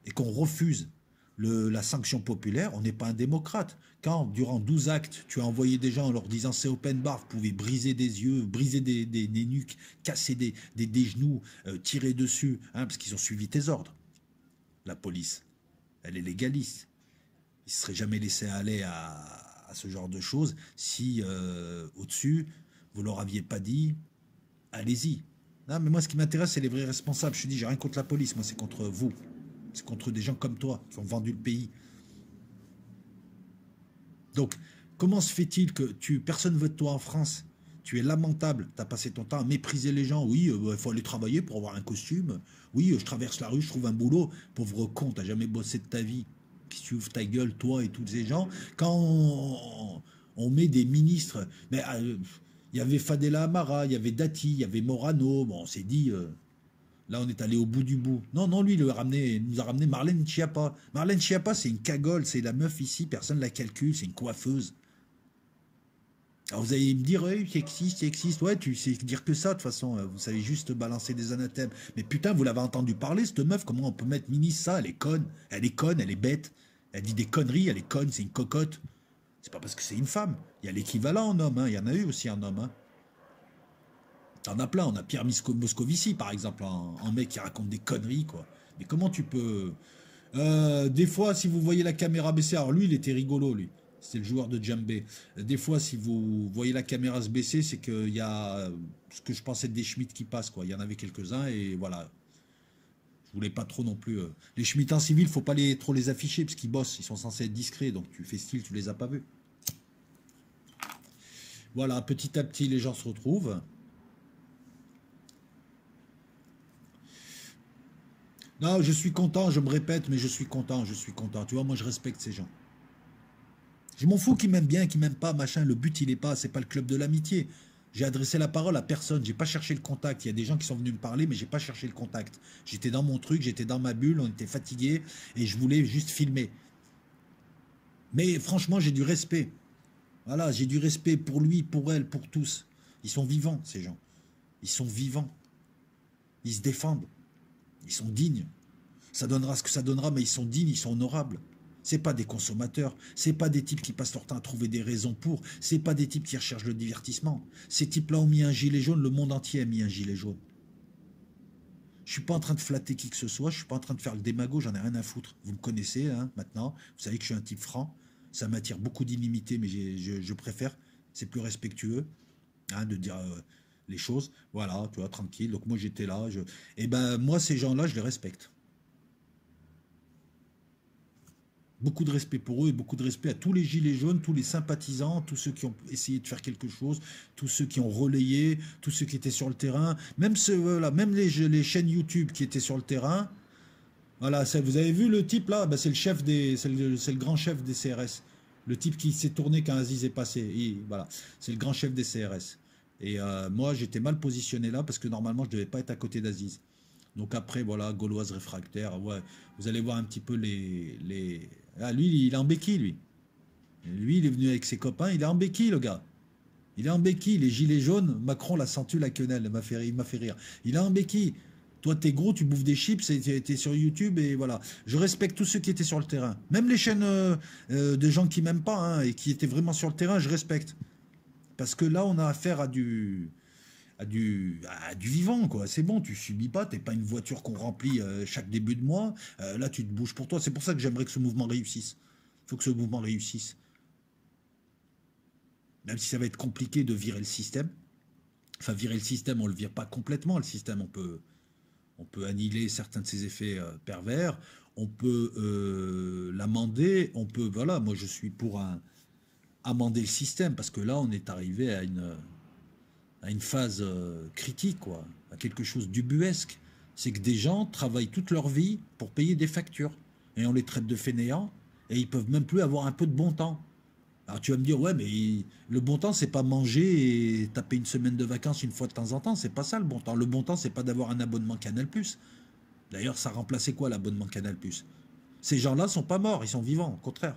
et qu'on refuse la sanction populaire, on n'est pas un démocrate. Quand, durant 12 actes, tu as envoyé des gens en leur disant c'est open bar, vous pouvez briser des yeux, briser des, des, nuques, casser des, genoux, euh, tirer dessus, hein, parce qu'ils ont suivi tes ordres. La police, elle est légaliste. Ils ne seraient jamais laissés aller à, ce genre de choses si, euh, au-dessus, vous leur aviez pas dit allez-y. Non, mais moi, ce qui m'intéresse, c'est les vrais responsables. Je te dis, j'ai rien contre la police, moi, c'est contre vous. C'est contre des gens comme toi qui ont vendu le pays. Donc, comment se fait-il que tu, personne ne veut de toi en France? Tu es lamentable, tu as passé ton temps à mépriser les gens. Oui, euh, il faut aller travailler pour avoir un costume. Oui, euh, je traverse la rue, je trouve un boulot. Pauvre con, tu jamais bossé de ta vie. Qui tu ouvres ta gueule, toi et tous ces gens? Quand on, met des ministres, mais euh, il y avait Fadela Amara, il y avait Dati, il y avait Morano. Bon, on s'est dit, Là, on est allé au bout du bout. Non, non, lui, il, nous a ramené Marlène Chiappa. Marlène Chiappa, c'est une cagole, c'est la meuf ici, personne ne la calcule, c'est une coiffeuse. Alors vous allez me dire, oui, sexiste, sexiste, ouais, tu sais dire que ça, de toute façon, vous savez juste balancer des anathèmes. Mais putain, vous l'avez entendu parler, cette meuf, comment on peut mettre mini ça Elle est conne, elle est conne, elle est bête, elle dit des conneries, elle est conne, c'est une cocotte. C'est pas parce que c'est une femme. Il y a l'équivalent en homme. Hein. Il y en a eu aussi un homme. Hein. T'en as plein. On a Pierre Moscovici, par exemple, un, mec qui raconte des conneries, quoi. Mais comment tu peux. Euh, des fois, si vous voyez la caméra baissée, alors lui, il était rigolo, lui. C'est le joueur de Djambé. Des fois, si vous voyez la caméra se baisser, c'est qu'il y a ce que je pensais des Schmitt qui passent. Quoi. Il y en avait quelques-uns et voilà. Je voulais pas trop non plus. Euh. Les Schmitt en civil, faut pas les, trop les afficher parce qu'ils bossent. Ils sont censés être discrets. Donc tu fais style, tu les as pas vus. Voilà, petit à petit, les gens se retrouvent. Non, je suis content, je me répète, mais je suis content, je suis content. Tu vois, moi, je respecte ces gens. Je m'en fous qui m'aime bien, qui m'aime pas, machin. Le but, il est pas, c'est pas le club de l'amitié. J'ai adressé la parole à personne. J'ai pas cherché le contact. Il y a des gens qui sont venus me parler, mais j'ai pas cherché le contact. J'étais dans mon truc, j'étais dans ma bulle, on était fatigué et je voulais juste filmer. Mais franchement, j'ai du respect. Voilà, j'ai du respect pour lui, pour elle, pour tous. Ils sont vivants, ces gens. Ils sont vivants. Ils se défendent. Ils sont dignes. Ça donnera ce que ça donnera, mais ils sont dignes, ils sont honorables. C'est pas des consommateurs, c'est pas des types qui passent leur temps à trouver des raisons pour, c'est pas des types qui recherchent le divertissement. Ces types-là ont mis un gilet jaune, le monde entier a mis un gilet jaune. Je suis pas en train de flatter qui que ce soit, je suis pas en train de faire le démago, j'en ai rien à foutre. Vous me connaissez hein, maintenant, vous savez que je suis un type franc, ça m'attire beaucoup d'inimité, mais je, préfère, c'est plus respectueux hein, de dire euh, les choses. Voilà, tu vois, tranquille. Donc moi j'étais là, et eh ben moi ces gens-là, je les respecte. Beaucoup de respect pour eux et beaucoup de respect à tous les gilets jaunes, tous les sympathisants, tous ceux qui ont essayé de faire quelque chose, tous ceux qui ont relayé, tous ceux qui étaient sur le terrain, même ceux, voilà, même les, les chaînes YouTube qui étaient sur le terrain. Voilà, vous avez vu le type là, ben, c'est le chef des, c'est le, grand chef des CRS, le type qui s'est tourné quand Aziz est passé. voilà, c'est le grand chef des CRS. Et euh, moi, j'étais mal positionné là parce que normalement, je devais pas être à côté d'Aziz. Donc après, voilà, gauloise réfractaire. Ouais, vous allez voir un petit peu les, les, ah, lui, il est en béquille, lui. Lui, il est venu avec ses copains, il est en béquille, le gars. Il est en béquille, les gilets jaunes, Macron l'a senti la quenelle, il m'a fait, fait, rire. Il est en béquille. Toi, t'es gros, tu bouffes des chips, t'es sur YouTube, et voilà. Je respecte tous ceux qui étaient sur le terrain. Même les chaînes euh, euh, de gens qui m'aiment pas, hein, et qui étaient vraiment sur le terrain, je respecte. Parce que là, on a affaire à du, vivant, quoi. C'est bon, tu subis pas, t'es pas une voiture qu'on remplit euh, chaque début de mois. Là, tu te bouges pour toi. C'est pour ça que j'aimerais que ce mouvement réussisse. Il faut que ce mouvement réussisse. Même si ça va être compliqué de virer le système. Enfin, virer le système, on le vire pas complètement. Le système, on peut, on peut annihiler certains de ses effets euh, pervers. On peut l'amender. On peut, voilà, moi je suis pour amender le système parce que là, on est arrivé à une à une phase euh, critique, quoi, à quelque chose d'ubuesque. C'est que des gens travaillent toute leur vie pour payer des factures. Et on les traite de fainéants, et ils peuvent même plus avoir un peu de bon temps. Alors tu vas me dire, ouais, mais le bon temps, c'est pas manger et taper une semaine de vacances une fois de temps en temps. C'est pas ça le bon temps. Le bon temps, c'est pas d'avoir un abonnement Canal. D'ailleurs, ça remplaçait quoi l'abonnement Canal Ces gens-là sont pas morts, ils sont vivants, au contraire.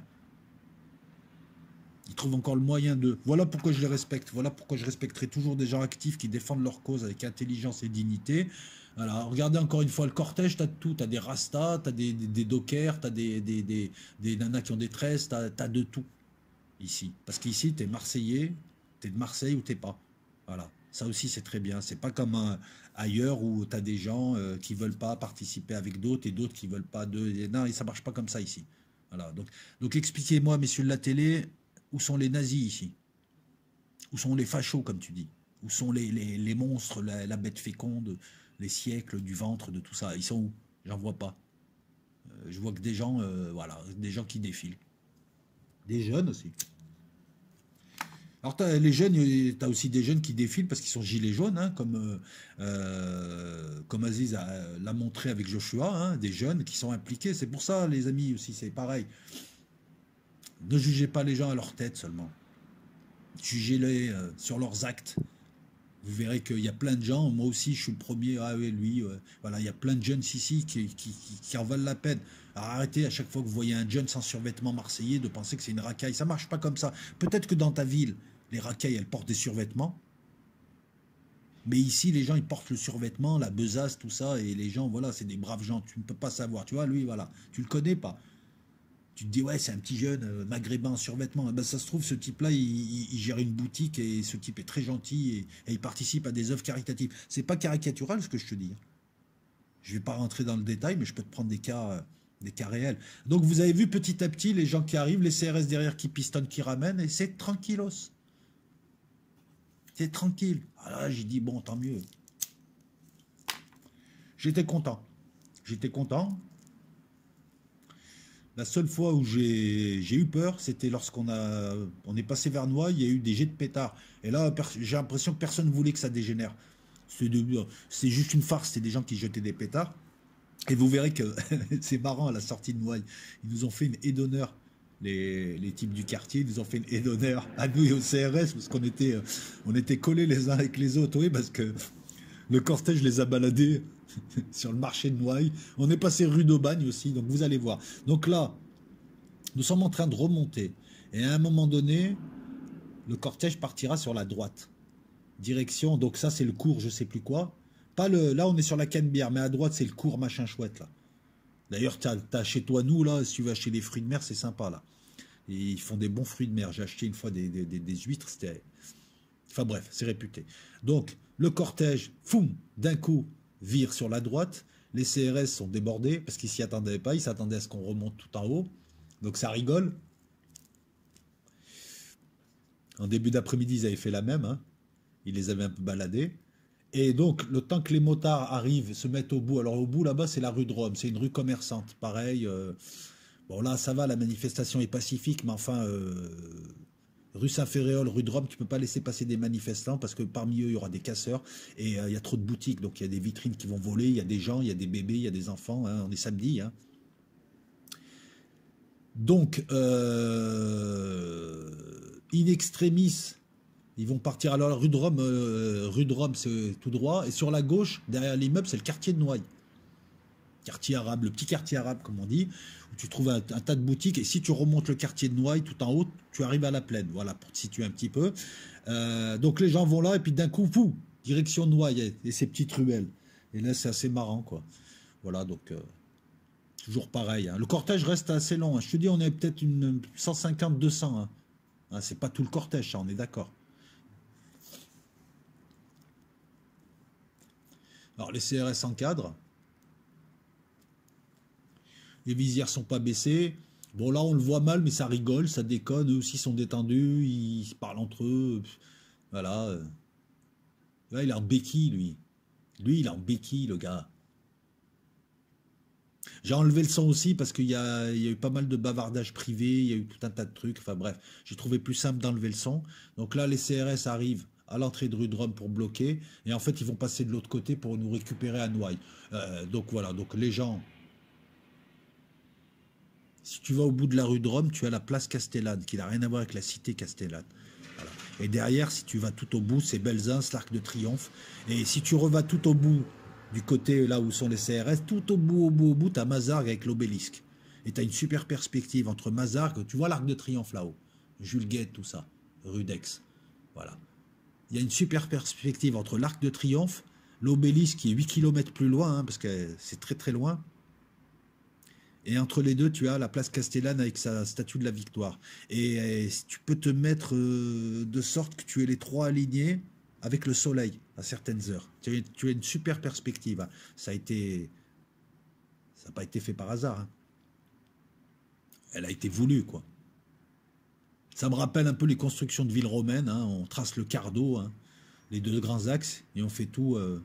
Ils trouvent encore le moyen de. Voilà pourquoi je les respecte. Voilà pourquoi je respecterai toujours des gens actifs qui défendent leur cause avec intelligence et dignité. Voilà, regardez encore une fois le cortège, t'as tout, t'as des rastas, t'as des, des, dockers, t'as des, des, des, des, nanas qui ont des tresses, t'as as de tout ici. Parce qu'ici, t'es Marseillais, t'es de Marseille ou t'es pas. Voilà, ça aussi c'est très bien. C'est pas comme un, ailleurs où t'as des gens euh, qui veulent pas participer avec d'autres et d'autres qui veulent pas de. Non, ça marche pas comme ça ici. Voilà, donc, donc expliquez-moi, messieurs de la télé, où sont les nazis ici? Où sont les fachos, comme tu dis? Où sont les, les, monstres, la, bête féconde, les siècles du ventre, de tout ça? Ils sont où? J'en vois pas. Euh, je vois que des gens, euh, voilà, des gens qui défilent. Des jeunes aussi. Alors, as les jeunes, tu as aussi des jeunes qui défilent parce qu'ils sont gilets jaunes, hein, comme, euh, comme Aziz l'a montré avec Joshua, hein, des jeunes qui sont impliqués. C'est pour ça, les amis, aussi, c'est pareil. Ne jugez pas les gens à leur tête seulement. Jugez-les euh, sur leurs actes. Vous verrez qu'il y a plein de gens, moi aussi je suis le premier, ah oui, lui, voilà, il y a plein de jeunes ici qui, qui, en valent la peine. Arrêtez à chaque fois que vous voyez un jeune sans survêtement marseillais de penser que c'est une racaille. Ça marche pas comme ça. Peut-être que dans ta ville, les racailles, elles portent des survêtements. Mais ici, les gens, ils portent le survêtement, la besace, tout ça, et les gens, voilà, c'est des braves gens. Tu ne peux pas savoir. Tu vois, lui, voilà, tu le connais pas. tu te dis, ouais, c'est un petit jeune euh, maghrébin en survêtement. Eh ben, ça se trouve, ce type-là, il, gère une boutique et ce type est très gentil et, il participe à des œuvres caritatives. C'est pas caricatural ce que je te dis. Hein. Je vais pas rentrer dans le détail, mais je peux te prendre des cas, euh, des cas réels. Donc vous avez vu petit à petit les gens qui arrivent, les CRS derrière qui pistonnent, qui ramènent, et c'est tranquillos. C'est tranquille. Alors là, j'ai dit, bon, tant mieux. J'étais content. J'étais content. La seule fois où j'ai eu peur, c'était lorsqu'on est passé vers Noix, il y a eu des jets de pétards. Et là, j'ai l'impression que personne ne voulait que ça dégénère. C'est juste une farce, c'est des gens qui jetaient des pétards. Et vous verrez que <laughs> c'est marrant à la sortie de Noailles. Ils nous ont fait une haie d'honneur, les, types du quartier, ils nous ont fait une haie d'honneur à nous et au CRS, parce qu'on était, on était collés les uns avec les autres, oui, parce que le cortège les a baladés <laughs> sur le marché de Noailles. On est passé rue d'Aubagne aussi, donc vous allez voir. Donc là, nous sommes en train de remonter. Et à un moment donné, le cortège partira sur la droite. Direction, donc ça c'est le cours, je sais plus quoi. Là on est sur la Canebière, mais à droite c'est le cours machin chouette là. D'ailleurs, tu as, chez toi nous là, si tu vas acheter des fruits de mer, c'est sympa là. ils font des bons fruits de mer. J'ai acheté une fois des, des huîtres, c'était. Enfin bref, c'est réputé. Donc, le cortège, foum, d'un coup, vire sur la droite. Les CRS sont débordés parce qu'ils s'y attendaient pas. Ils s'attendaient à ce qu'on remonte tout en haut. Donc ça rigole. En début d'après-midi, ils avaient fait la même. Hein. Ils les avaient un peu baladés. Et donc, le temps que les motards arrivent, se mettent au bout. Alors, au bout, là-bas, c'est la rue de Rome. C'est une rue commerçante. Pareil. Euh, bon, là, ça va, la manifestation est pacifique, mais enfin, euh, Rue Saint-Féréol, rue de Rome, tu peux pas laisser passer des manifestants parce que parmi eux, il y aura des casseurs et euh, il y a trop de boutiques. Donc il y a des vitrines qui vont voler, il y a des gens, il y a des bébés, il y a des enfants. Hein, on est samedi. Hein. Donc, in extremis, ils vont partir. Alors, rue de Rome, euh, rue de Rome, c'est tout droit. Et sur la gauche, derrière l'immeuble, c'est le quartier de Noailles quartier arabe, le petit quartier arabe comme on dit, où tu trouves un, tas de boutiques. Et si tu remontes le quartier de Noailles tout en haut, tu arrives à la plaine. Voilà, pour te situer un petit peu. Euh, donc les gens vont là et puis d'un coup, fou, direction Noailles et, ces petites ruelles. Et là, c'est assez marrant, quoi. Voilà, donc euh, toujours pareil. Hein. Le cortège reste assez long. Hein. Je te dis, on est peut-être une 150-200. Hein. hein. c'est pas tout le cortège, on est d'accord. Alors les CRS encadrent les visières sont pas baissées. Bon, là, on le voit mal, mais ça rigole, ça déconne. Eux aussi sont détendus, ils parlent entre eux. Voilà. Là, il est en béquille, lui. Lui, il est en béquille, le gars. J'ai enlevé le son aussi parce qu'il y, a, eu pas mal de bavardage privé, il y a eu tout un tas de trucs. Enfin bref, j'ai trouvé plus simple d'enlever le son. Donc là, les CRS arrivent à l'entrée de rue de Rome pour bloquer. Et en fait, ils vont passer de l'autre côté pour nous récupérer à Noailles. Euh, donc voilà, donc les gens si tu vas au bout de la rue de Rome, tu as la place Castellane, qui n'a rien à voir avec la cité Castellane. Et derrière, si tu vas tout au bout, c'est Belzins, l'Arc de Triomphe. Et si tu revas tout au bout, du côté là où sont les CRS, tout au bout, au bout, au bout, tu as Mazargues avec l'obélisque. Et tu as une super perspective entre Mazargues, tu vois l'Arc de Triomphe là-haut, Jules Guette, tout ça, rue d'Aix. Voilà. Il y a une super perspective entre l'Arc de Triomphe, l'obélisque qui est 8 km plus loin, hein, parce que c'est très très loin, et entre les deux, tu as la place Castellane avec sa statue de la victoire. Et, tu peux te mettre euh, de sorte que tu es les trois alignés avec le soleil à certaines heures. Tu as, une super perspective. Hein. Ça a été, ça n'a pas été fait par hasard. Hein. Elle a été voulue, quoi. Ça me rappelle un peu les constructions de villes romaines. Hein. On trace le cardo, les deux grands axes, et on fait tout. Euh.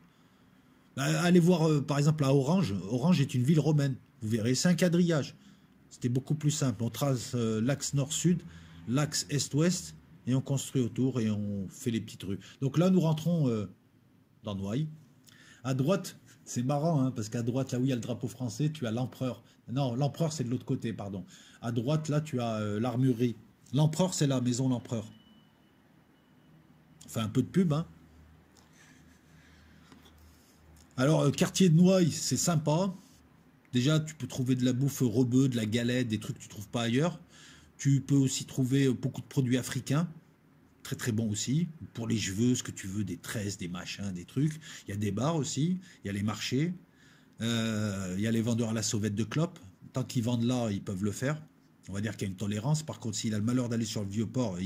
Bah, allez voir, euh, par exemple, à Orange. Orange est une ville romaine. Vous verrez, c'est un quadrillage. C'était beaucoup plus simple. On trace euh, l'axe nord-sud, l'axe est-ouest, et on construit autour et on fait les petites rues. Donc là, nous rentrons dans Noailles. À droite, c'est marrant, hein, parce qu'à droite, là où il y a le drapeau français, tu as l'empereur. Non, l'empereur, c'est de l'autre côté, pardon. À droite, là, tu as l'armurerie. L'empereur, c'est la maison l'empereur. Enfin, un peu de pub, hein. Alors, quartier de Noailles, c'est sympa. Déjà, tu peux trouver de la bouffe rebeu, de la galette, des trucs que tu trouves pas ailleurs. Tu peux aussi trouver beaucoup de produits africains, très très bons aussi, pour les cheveux, ce que tu veux, des tresses, des machins, des trucs. Il y a des bars aussi, il y a les marchés, euh, il y a les vendeurs à la sauvette de clopes. Tant qu'ils vendent là, ils peuvent le faire. On va dire qu'il y a une tolérance. Par contre, s'il a le malheur d'aller sur le vieux port,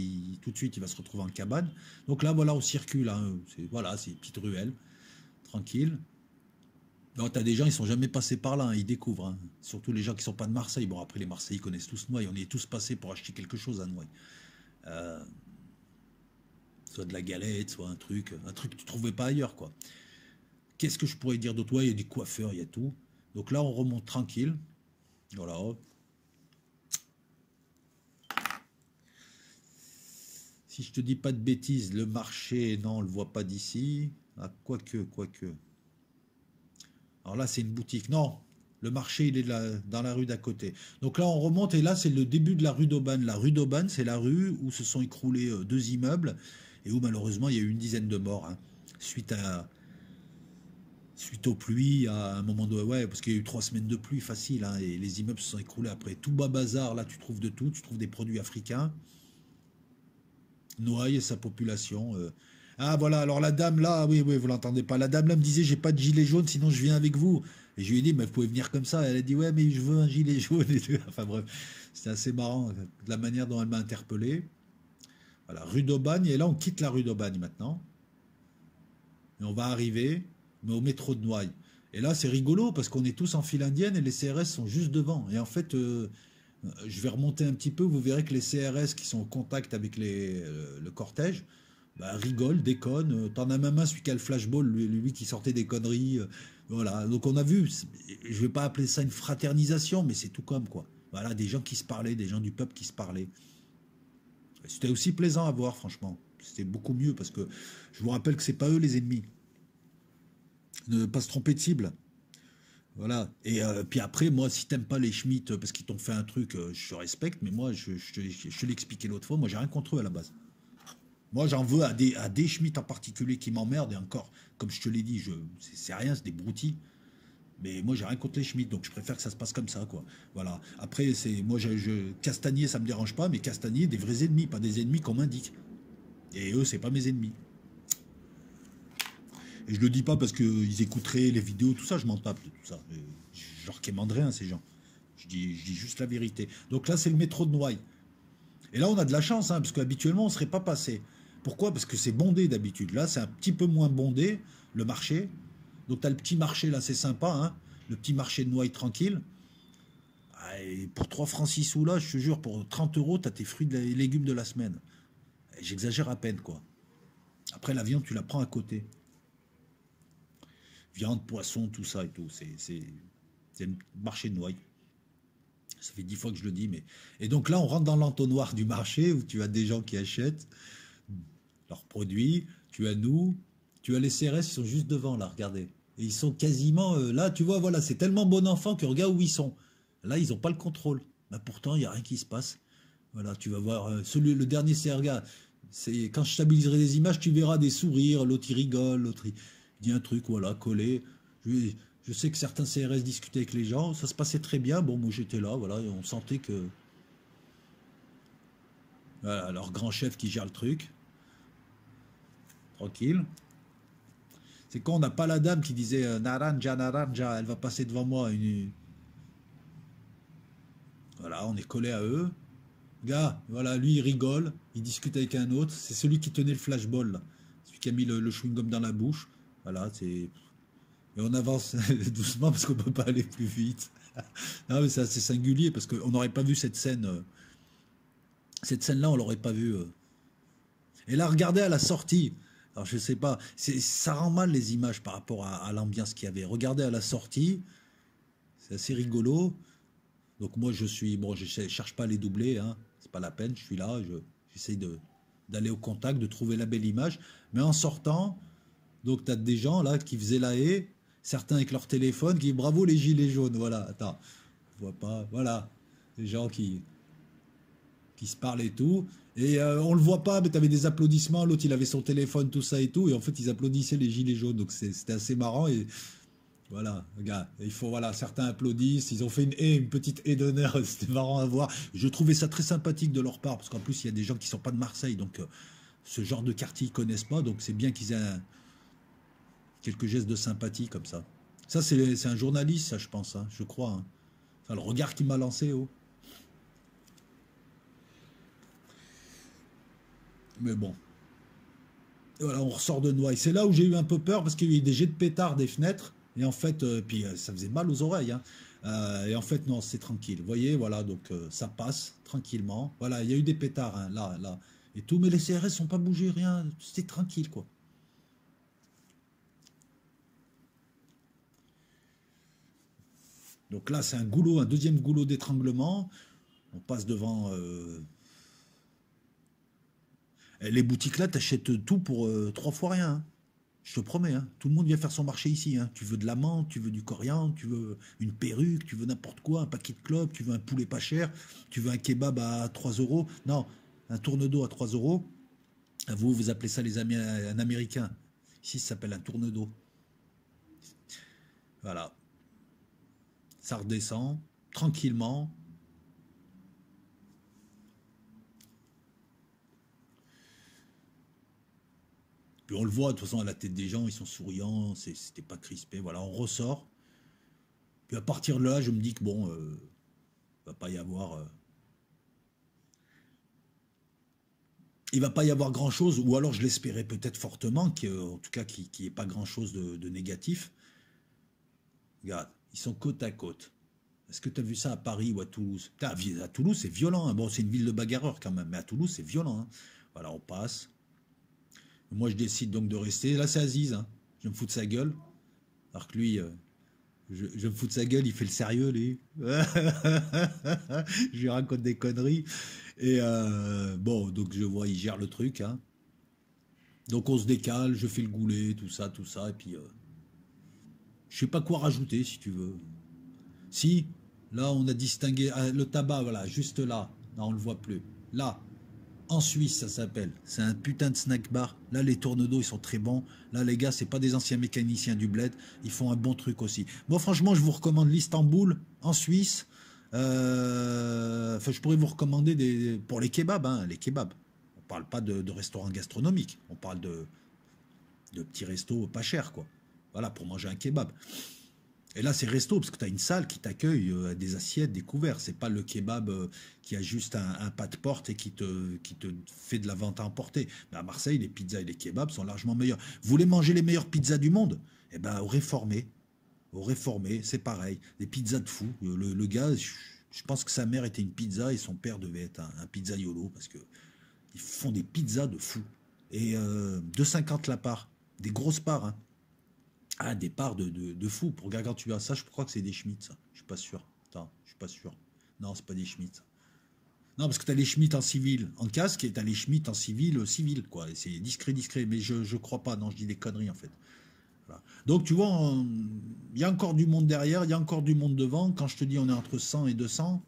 tout de suite, il va se retrouver en cabane. Donc là, voilà, on circule. Hein. Voilà, c'est une petite ruelle, tranquille. Non, t'as des gens, ils sont jamais passés par là, hein. ils découvrent. Hein. Surtout les gens qui sont pas de Marseille. Bon, après, les Marseillais connaissent tous Noailles. On y est tous passés pour acheter quelque chose à Noailles. Euh, soit de la galette, soit un truc, un truc que tu trouvais pas ailleurs, quoi. Qu'est-ce que je pourrais dire d'autre Ouais, il y a des coiffeurs, il y a tout. Donc là, on remonte tranquille. Voilà. Si je te dis pas de bêtises, le marché, non, on le voit pas d'ici. Ah, quoique, quoique. Alors là, c'est une boutique. Non, le marché, il est dans la rue d'à côté. Donc là, on remonte et là, c'est le début de la rue d'Aubagne. La rue d'Aubagne, c'est la rue où se sont écroulés euh, deux immeubles et où malheureusement, il y a eu une dizaine de morts hein, suite à, suite aux pluies, à un moment de. Ouais, parce qu'il y a eu trois semaines de pluie facile, hein, et les immeubles se sont écroulés après. Tout bas bazar, là, tu trouves de tout, tu trouves des produits africains. Noailles et sa population. Euh. Ah, voilà, alors la dame là, oui, oui, vous l'entendez pas. La dame là me disait, j'ai pas de gilet jaune, sinon je viens avec vous. Et je lui ai dit, mais vous pouvez venir comme ça. Elle a dit, ouais, mais je veux un gilet <laughs> jaune. Enfin bref, c'était assez marrant, la manière dont elle m'a interpellé. Voilà, rue d'Aubagne, et là on quitte la rue d'Aubagne maintenant. Et on va arriver mais au métro de Noailles. Et là, c'est rigolo parce qu'on est tous en file indienne et les CRS sont juste devant. Et en fait, euh, je vais remonter un petit peu, vous verrez que les CRS qui sont en contact avec euh, le cortège bah, rigolent, déconnent. Euh, t'en as même un, celui qui a le flashball, lui, qui sortait des conneries. voilà. Donc on a vu, je vais pas appeler ça une fraternisation, mais c'est tout comme quoi. Voilà, des gens qui se parlaient, des gens du peuple qui se parlaient. C'était aussi plaisant à voir, franchement. C'était beaucoup mieux parce que je vous rappelle que c'est pas eux les ennemis ne pas se tromper de cible. Voilà. Et euh, puis après, moi, si t'aimes pas les Schmitt parce qu'ils t'ont fait un truc, euh, je respecte, mais moi, je, je, te l'ai expliqué l'autre fois, moi, j'ai rien contre eux à la base. Moi, j'en veux à des, à Schmitt en particulier qui m'emmerdent, et encore, comme je te l'ai dit, je, c'est, rien, c'est des broutilles. Mais moi, j'ai rien contre les Schmitt, donc je préfère que ça se passe comme ça, quoi. Voilà. Après, c'est moi, je, je, Castagnier, ça me dérange pas, mais Castagnier, des vrais ennemis, pas des ennemis qu'on m'indique. Et eux, c'est pas mes ennemis. Et je le dis pas parce qu'ils écouteraient les vidéos, tout ça, je m'en tape de tout ça. je leur quémanderais, hein, ces gens. Je dis, je dis juste la vérité. Donc là, c'est le métro de Noailles. Et là, on a de la chance, hein, parce qu'habituellement, on ne serait pas passé. Pourquoi? Parce que c'est bondé d'habitude. Là, c'est un petit peu moins bondé, le marché. Donc, tu as le petit marché, là, c'est sympa. Hein, le petit marché de Noailles tranquille. Ah, et pour 3 francs 6 sous, là, je te jure, pour 30 euros, tu as tes fruits et légumes de la semaine. J'exagère à peine, quoi. Après, la viande, tu la prends à côté viande, poisson, tout ça et tout. C'est le marché de noix. Ça fait dix fois que je le dis, mais et donc là on rentre dans l'entonnoir du marché où tu as des gens qui achètent leurs produits, tu as nous, tu as les CRS, ils sont juste devant là, regardez. Et ils sont quasiment euh, là, tu vois, voilà, c'est tellement bon enfant que regarde où ils sont. Là, ils n'ont pas le contrôle. Mais pourtant, il n'y a rien qui se passe. Voilà, tu vas voir euh, celui, le dernier CRG. C'est quand je stabiliserai les images, tu verras des sourires, l'autre il rigole, l'autre il dit un truc, voilà, collé. Je, je, sais que certains CRS discutaient avec les gens, ça se passait très bien. Bon, moi j'étais là, voilà, on sentait que. Voilà, leur grand chef qui gère le truc. Tranquille. C'est quand on n'a pas la dame qui disait euh, Naranja, Naranja, elle va passer devant moi. Voilà, on est collé à eux. Gars, voilà, lui il rigole, il discute avec un autre. C'est celui qui tenait le flashball, celui qui a mis le chewing-gum dans la bouche. Voilà, c'est. Et on avance <laughs> doucement parce qu'on ne peut pas aller plus vite. <laughs> non, mais c'est assez singulier parce qu'on n'aurait pas vu cette scène. Euh, cette scène-là, on l'aurait pas vue. Euh. Et là, regardez à la sortie. Alors, je sais pas, ça rend mal les images par rapport à, l'ambiance qu'il y avait. Regardez à la sortie, c'est assez rigolo. Donc, moi, je suis. Bon, je cherche pas à les doubler, hein. c'est pas la peine, je suis là, j'essaye d'aller au contact, de trouver la belle image. Mais en sortant, donc tu as des gens là qui faisaient la haie, certains avec leur téléphone, qui bravo les gilets jaunes, voilà, attends, je vois pas, voilà, des gens qui qui se parlent et tout. Et euh, on le voit pas, mais tu avais des applaudissements, l'autre il avait son téléphone, tout ça et tout, et en fait ils applaudissaient les gilets jaunes, donc c'était assez marrant. Et voilà, regarde, il faut, voilà, certains applaudissent, ils ont fait une haie, une petite haie d'honneur, <laughs> c'était marrant à voir. Je trouvais ça très sympathique de leur part, parce qu'en plus il y a des gens qui sont pas de Marseille, donc euh, ce genre de quartier ils connaissent pas, donc c'est bien qu'ils aient un, quelques gestes de sympathie comme ça. Ça, c'est un journaliste, ça, je pense, hein, je crois. Hein. Enfin, le regard qu'il m'a lancé. Oh. Mais bon. Voilà, on ressort de noix. Et C'est là où j'ai eu un peu peur parce qu'il y a des jets de pétards des fenêtres. Et en fait, euh, puis euh, ça faisait mal aux oreilles. Hein. Euh, et en fait, non, c'est tranquille. Vous voyez, voilà, donc ça passe tranquillement. Voilà, il y a eu des pétards, là, là. Et tout, mais les CRS sont pas bougés, rien. C'était tranquille, quoi. Donc là, c'est un goulot, un deuxième goulot d'étranglement. On passe devant. Les boutiques là, t'achètes tout pour trois fois rien. Hein. Je te promets, hein, tout le monde vient faire son marché ici. Hein. Tu veux de la menthe, tu veux du coriandre, tu veux une perruque, tu veux n'importe quoi, un paquet de clopes, tu veux un poulet pas cher, tu veux un kebab à 3 euros. Non, un tourne-dos à 3 euros. Vous, vous appelez ça les un américain. Ici, ça s'appelle un tourne-dos. Voilà. Ça redescend tranquillement. Puis on le voit, de toute façon, à la tête des gens, ils sont souriants, c'était pas crispé. Voilà, on ressort. Puis à partir de là, je me dis que bon, euh, va pas y avoir. Euh, il va pas y avoir grand chose, ou alors je l'espérais peut-être fortement, en tout cas qu'il n'y ait pas grand chose de, négatif. Regarde, sont côte à côte. Est-ce que tu as vu ça à Paris ou à Toulouse? À Toulouse, c'est violent. Hein. Bon, c'est une ville de bagarreurs quand même, mais à Toulouse, c'est violent. Hein. Voilà, on passe. Moi, je décide donc de rester. Là, c'est Aziz. Hein. Je me fous de sa gueule. Alors que lui, euh, je, me fous de sa gueule, il fait le sérieux, lui. <laughs> je lui raconte des conneries. Et euh, bon, donc je vois, il gère le truc. Hein. Donc on se décale, je fais le goulet, tout ça, tout ça. Et puis, euh, je sais pas quoi rajouter, si tu veux. Si, là, on a distingué le tabac, voilà, juste là. Là, on le voit plus. Là, en Suisse, ça s'appelle. C'est un putain de snack bar. Là, les tourne d'eau, ils sont très bons. Là, les gars, c'est pas des anciens mécaniciens du bled. Ils font un bon truc aussi. Bon, franchement, je vous recommande l'Istanbul en Suisse. Euh, enfin, je pourrais vous recommander des pour les kebabs, hein, les kebabs. On parle pas de, de restaurants gastronomiques. On parle de de petits restos pas chers, quoi. Voilà, pour manger un kebab. Et là, c'est resto, parce que tu as une salle qui t'accueille euh, des assiettes, des couverts. C'est pas le kebab euh, qui a juste un, pas de porte et qui te, qui te fait de la vente à emporter. Mais à Marseille, les pizzas et les kebabs sont largement meilleurs. Vous voulez manger les meilleures pizzas du monde? Eh ben, au réformé. Au réformé, c'est pareil. Des pizzas de fou. Euh, le, gars, je, pense que sa mère était une pizza et son père devait être un, pizza pizzaiolo parce que ils font des pizzas de fou. Et euh, 2,50 la part. Des grosses parts, hein. Ah, des parts de, de, fou. Pour Gargantua, ça, je crois que c'est des Schmitt. Je suis pas sûr. Attends, je suis pas sûr. Non, c'est pas des Schmitt. Non, parce que tu as les Schmitt en civil, en casque, et tu as les Schmitt en civil, civil, quoi. C'est discret, discret. Mais je, je crois pas. Non, je dis des conneries, en fait. Donc, tu vois, il y a encore du monde derrière, il y a encore du monde devant. Quand je te dis on est entre 100 et 200,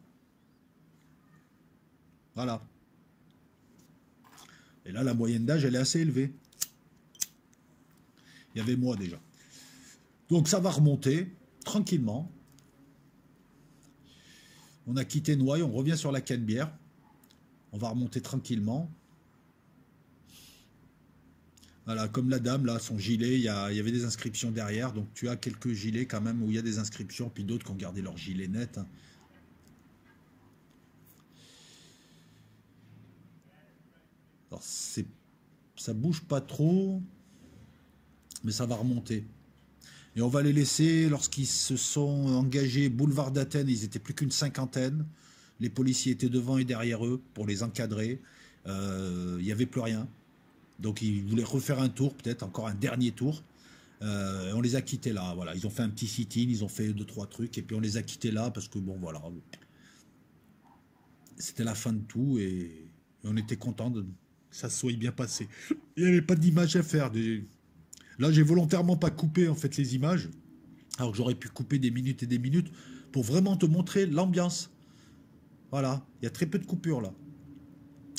voilà. Et là, la moyenne d'âge, elle est assez élevée. Il y avait moi déjà. Donc ça va remonter tranquillement. On a quitté Noailles, on revient sur la Canebière. On va remonter tranquillement. Voilà, comme la dame, là, son gilet, il y, avait des inscriptions derrière. Donc tu as quelques gilets quand même où il y a des inscriptions, puis d'autres qui ont gardé leur gilet net. Hein. Alors ça bouge pas trop, mais ça va remonter. Et on va les laisser lorsqu'ils se sont engagés boulevard d'Athènes, ils étaient plus qu'une cinquantaine. Les policiers étaient devant et derrière eux pour les encadrer. Euh, il n'y avait plus rien. Donc ils voulaient refaire un tour, peut-être encore un dernier tour. Euh, on les a quittés là, voilà. Ils ont fait un petit sit-in, ils ont fait deux trois trucs et puis on les a quittés là parce que bon voilà, c'était la fin de tout et, on était content de que ça soit bien passé. Il n'y avait pas d'image à faire. Là, j'ai volontairement pas coupé en fait les images, alors que j'aurais pu couper des minutes et des minutes pour vraiment te montrer l'ambiance. Voilà, il y a très peu de coupures là.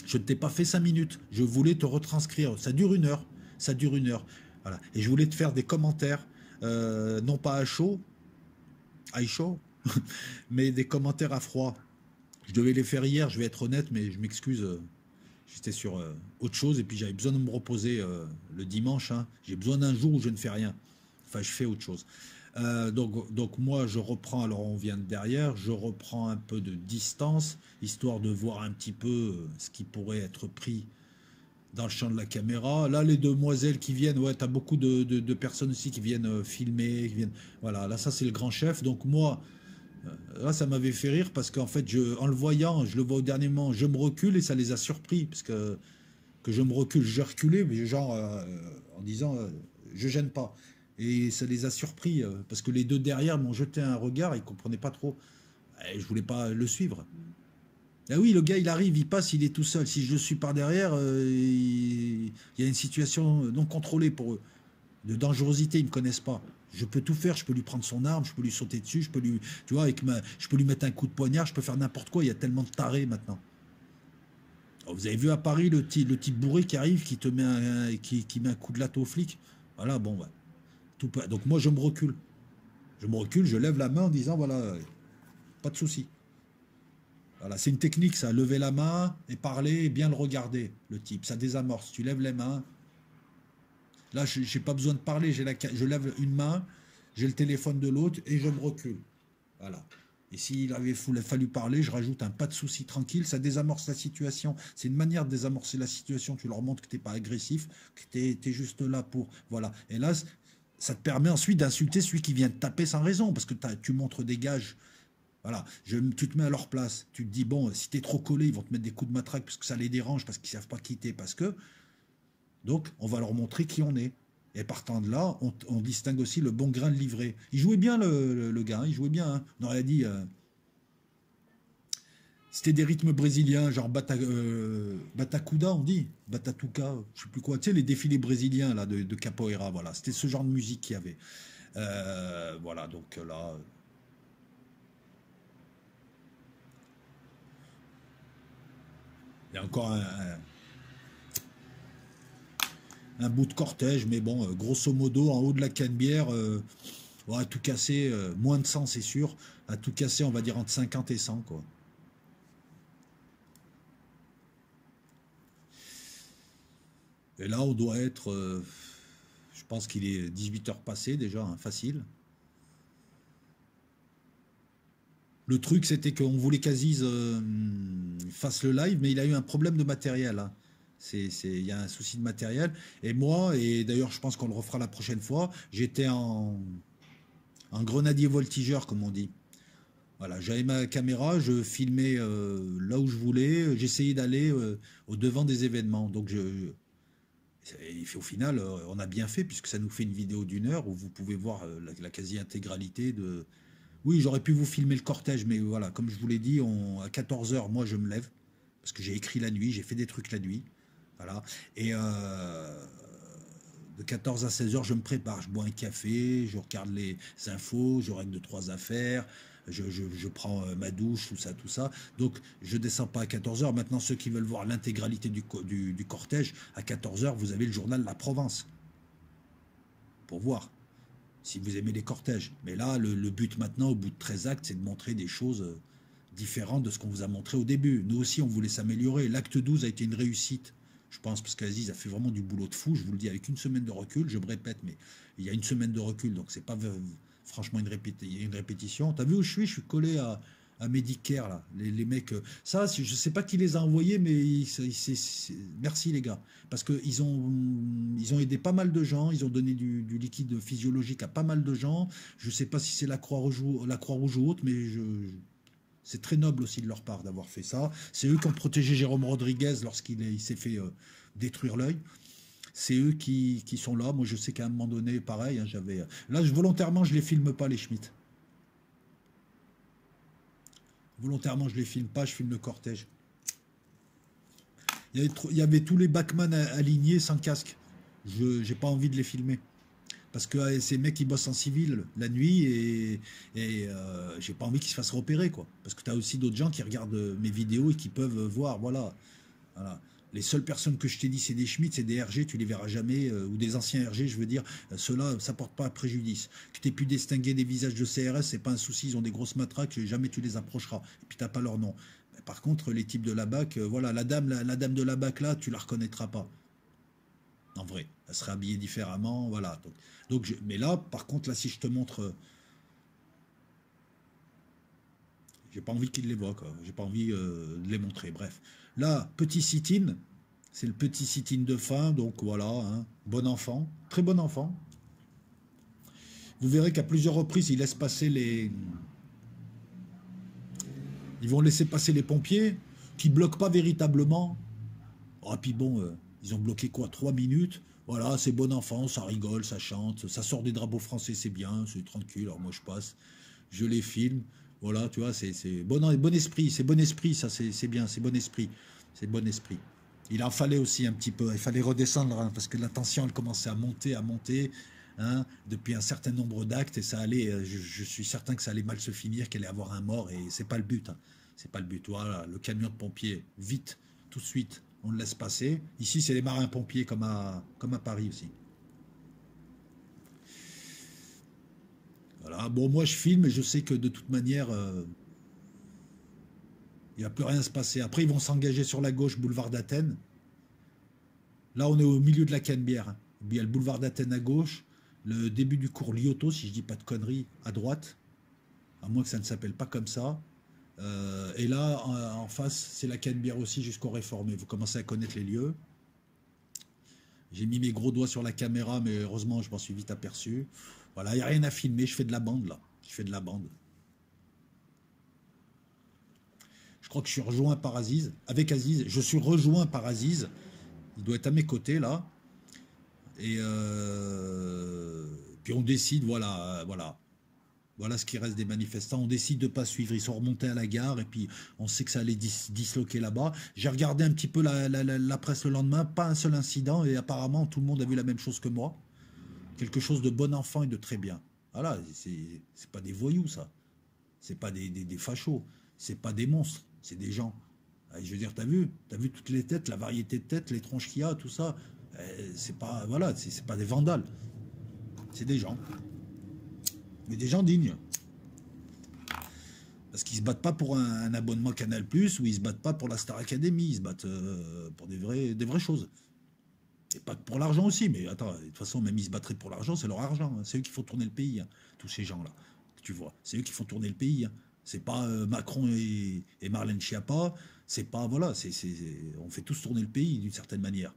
Je ne t'ai pas fait cinq minutes, je voulais te retranscrire. Ça dure une heure, ça dure une heure. Voilà, et je voulais te faire des commentaires, euh, non pas à chaud, à chaud, <laughs> mais des commentaires à froid. Je devais les faire hier, je vais être honnête, mais je m'excuse. J'étais sur euh, autre chose et puis j'avais besoin de me reposer euh, le dimanche. Hein. J'ai besoin d'un jour où je ne fais rien. Enfin, je fais autre chose. Euh, donc, donc moi, je reprends, alors on vient de derrière, je reprends un peu de distance, histoire de voir un petit peu ce qui pourrait être pris dans le champ de la caméra. Là, les demoiselles qui viennent, ouais, tu as beaucoup de, personnes aussi qui viennent filmer. Qui viennent, voilà, là, ça, c'est le grand chef. Donc, moi, là, ça m'avait fait rire parce qu'en fait, je, en le voyant, je le vois au dernier moment, je me recule et ça les a surpris. Parce que, que je me recule, j'ai reculé, mais genre euh, en disant, je gêne pas. Et ça les a surpris parce que les deux derrière m'ont jeté un regard, ils comprenaient pas trop. Et je voulais pas le suivre. Ah oui, le gars, il arrive, il passe, il est tout seul. Si je suis par derrière, euh, il... y a une situation non contrôlée pour eux. De dangerosité, ils ne me connaissent pas. Je peux tout faire, je peux lui prendre son arme, je peux lui sauter dessus, je peux lui, tu vois, avec je peux lui mettre un coup de poignard, je peux faire n'importe quoi. Il y a tellement de tarés maintenant. Oh, vous avez vu à Paris le, type bourré qui arrive, qui te met un, qui, met un coup de latte au flic? Voilà, bon, bah, tout, donc moi je me recule. Je me recule, je lève la main en disant voilà, pas de souci. Voilà, c'est une technique, ça. Lever la main et parler bien le regarder, le type. Ça désamorce. Tu lèves les mains. Là, je n'ai pas besoin de parler. La, je lève une main, j'ai le téléphone de l'autre et je me recule. Voilà. Et s'il avait fallu parler, je rajoute un pas de souci tranquille, ça désamorce la situation. C'est une manière de désamorcer la situation. Tu leur montres que tu n'es pas agressif, que tu es, juste là pour. Voilà. Et là, ça te permet ensuite d'insulter celui qui vient te taper sans raison, parce que tu montres des gages voilà, tu te mets à leur place. Tu te dis, bon, si tu es trop collé, ils vont te mettre des coups de matraque parce que ça les dérange, parce qu'ils savent pas quitter, parce que. Donc, on va leur montrer qui on est. Et partant de là, on, distingue aussi le bon grain de livret. Il jouait bien, le, gars, hein, il jouait bien. Hein. On aurait dit. Euh, c'était des rythmes brésiliens, genre euh, Batacuda, on dit, Batatuca, je sais plus quoi. Tu sais, les défilés brésiliens là, de, capoeira, voilà. C'était ce genre de musique qu'il y avait. Euh, voilà, donc là, Il y a encore un, bout de cortège, mais bon, euh, grosso modo, en haut de la cannebière, euh, à tout casser, euh, moins de 100 c'est sûr, à tout casser, on va dire entre 50 et 100, quoi. Et là, on doit être, je pense qu'il est 18 heures passées déjà, hein, facile. Le truc, c'était qu'on voulait qu'Aziz fasse le live, mais il a eu un problème de matériel. Hein. Il y a un souci de matériel. Et moi, et d'ailleurs, je pense qu'on le refera la prochaine fois, j'étais en, en grenadier voltigeur, comme on dit. Voilà, j'avais ma caméra, je filmais euh, là où je voulais, j'essayais d'aller euh, au devant des événements. Donc, je, au final, on a bien fait puisque ça nous fait une vidéo d'une heure où vous pouvez voir la quasi-intégralité de, oui, j'aurais pu vous filmer le cortège, mais voilà, comme je vous l'ai dit, à 14h, moi, je me lève, parce que j'ai écrit la nuit, j'ai fait des trucs la nuit. Voilà. Et euh, de 14 à 16h, je me prépare, je bois un café, je regarde les infos, je règle deux, trois affaires, je, prends euh, ma douche, tout ça, tout ça. Donc, je descends pas à 14h. Maintenant, ceux qui veulent voir l'intégralité du, cortège, à 14h, vous avez le journal La Provence. Pour voir si vous aimez les cortèges. Mais là, le, but maintenant, au bout de 13 actes, c'est de montrer des choses euh, différentes de ce qu'on vous a montré au début. Nous aussi, on voulait s'améliorer. L'acte 12 a été une réussite, je pense, parce qu'Aziz a fait vraiment du boulot de fou. Je vous le dis, avec une semaine de recul, je me répète, mais il y a une semaine de recul, donc c'est pas franchement une, répétition. T'as vu où je suis? Je suis collé à, Medicare, là. Les, mecs, euh, ça, je sais pas qui les a envoyés, mais merci les gars. Parce qu'ils ont, ils ont aidé pas mal de gens, ils ont donné du, liquide physiologique à pas mal de gens. Je sais pas si c'est la Croix-Rouge ou, la Croix -Rouge ou autre, mais je, c'est très noble aussi de leur part d'avoir fait ça. C'est eux qui ont protégé Jérôme Rodriguez lorsqu'il s'est fait euh, détruire l'œil. C'est eux qui, sont là. Moi, je sais qu'à un moment donné, pareil, hein, j'avais. Là, je, volontairement, je les filme pas, les Schmitt. Volontairement, je les filme pas, je filme le cortège. Il y avait, tous les Backman alignés sans casque. Je n'ai pas envie de les filmer. Parce que euh, ces mecs, ils bossent en civil la nuit et, et euh, j'ai pas envie qu'ils se fassent repérer. quoi. Parce que tu as aussi d'autres gens qui regardent mes vidéos et qui peuvent voir. Voilà. Les seules personnes que je t'ai dit, c'est des Schmitt, c'est des RG, tu les verras jamais, euh, ou des anciens RG, je veux dire, euh, ceux-là, ça porte pas préjudice. Que tu aies pu distinguer des visages de CRS, c'est pas un souci, ils ont des grosses matraques, jamais tu les approcheras. Et puis t'as pas leur nom. Par contre, les types de la BAC, euh, voilà, la dame, la, dame de la BAC là, tu la reconnaîtras pas. En vrai, elle serait habillée différemment, voilà. Donc, mais là, par contre, là, si je te montre. j'ai pas envie qu'ils les voient, quoi. J'ai pas envie de les montrer. Bref. Là, petit sit-in, C'est le petit sit-in de fin, donc voilà, hein. bon enfant, très bon enfant. Vous verrez qu'à plusieurs reprises, il laisse passer les... Ils vont laisser passer les pompiers, qui bloquent pas véritablement. Ah, puis bon, euh, ils ont bloqué quoi Trois minutes? Voilà, c'est bon enfant, ça rigole, ça chante, ça sort des drapeaux français, c'est bien, c'est tranquille. Alors moi je passe, je les filme. Voilà, tu vois, c'est bon, esprit, c'est bon esprit, ça c'est bien, c'est bon esprit, c'est bon esprit. Il en fallait aussi un petit peu, il fallait redescendre hein, parce que la tension elle commençait à monter, à monter. Hein, depuis un certain nombre d'actes et ça allait, euh, je, suis certain que ça allait mal se finir, qu'elle allait avoir un mort et c'est pas le but. Hein. C'est pas le but. Voilà, le camion de pompiers, vite, tout de suite, on le laisse passer. Ici, c'est les marins-pompiers comme à, comme à Paris aussi. Voilà, bon, moi je filme et je sais que de toute manière, euh, il ne va plus rien se passer. Après, ils vont s'engager sur la gauche, boulevard d'Athènes. Là, on est au milieu de la Canebière. Il y a le boulevard d'Athènes à gauche, le début du cours Lyoto, si je dis pas de conneries, à droite. À moins que ça ne s'appelle pas comme ça. Euh, et là, en, face, c'est la Canebière aussi jusqu'au réformé. Vous commencez à connaître les lieux. J'ai mis mes gros doigts sur la caméra, mais heureusement, je m'en suis vite aperçu. Voilà, il n'y a rien à filmer, je fais de la bande là. Je fais de la bande. Je crois que je suis rejoint par Aziz. Avec Aziz, je suis rejoint par Aziz. Il doit être à mes côtés là. Et euh, puis on décide, voilà, voilà. Voilà ce qui reste des manifestants. On décide de ne pas suivre. Ils sont remontés à la gare et puis on sait que ça allait disloquer là-bas. J'ai regardé un petit peu la, presse le lendemain, pas un seul incident et apparemment tout le monde a vu la même chose que moi. Quelque chose de bon enfant et de très bien. Voilà, c'est pas des voyous ça. C'est pas des, des, des fachos. C'est pas des monstres. C'est des gens. Ah, je veux dire, t'as vu? T'as vu toutes les têtes, la variété de têtes, les tronches qu'il y a, tout ça euh, C'est pas, voilà, c'est pas des vandales. C'est des gens mais des gens dignes. Parce qu'ils se battent pas pour un, abonnement Canal Plus ou ils se battent pas pour la Star Academy, ils se battent euh, pour des, vraies choses. Et pas pour l'argent aussi, mais attends, de toute façon, même ils se battraient pour l'argent, c'est leur argent. Hein. C'est eux qui font tourner le pays, hein, tous ces gens-là. Tu vois, c'est eux qui font tourner le pays. Hein. C'est pas euh, Macron et, Marlène Schiappa, c'est pas, voilà, c'est, on fait tous tourner le pays d'une certaine manière.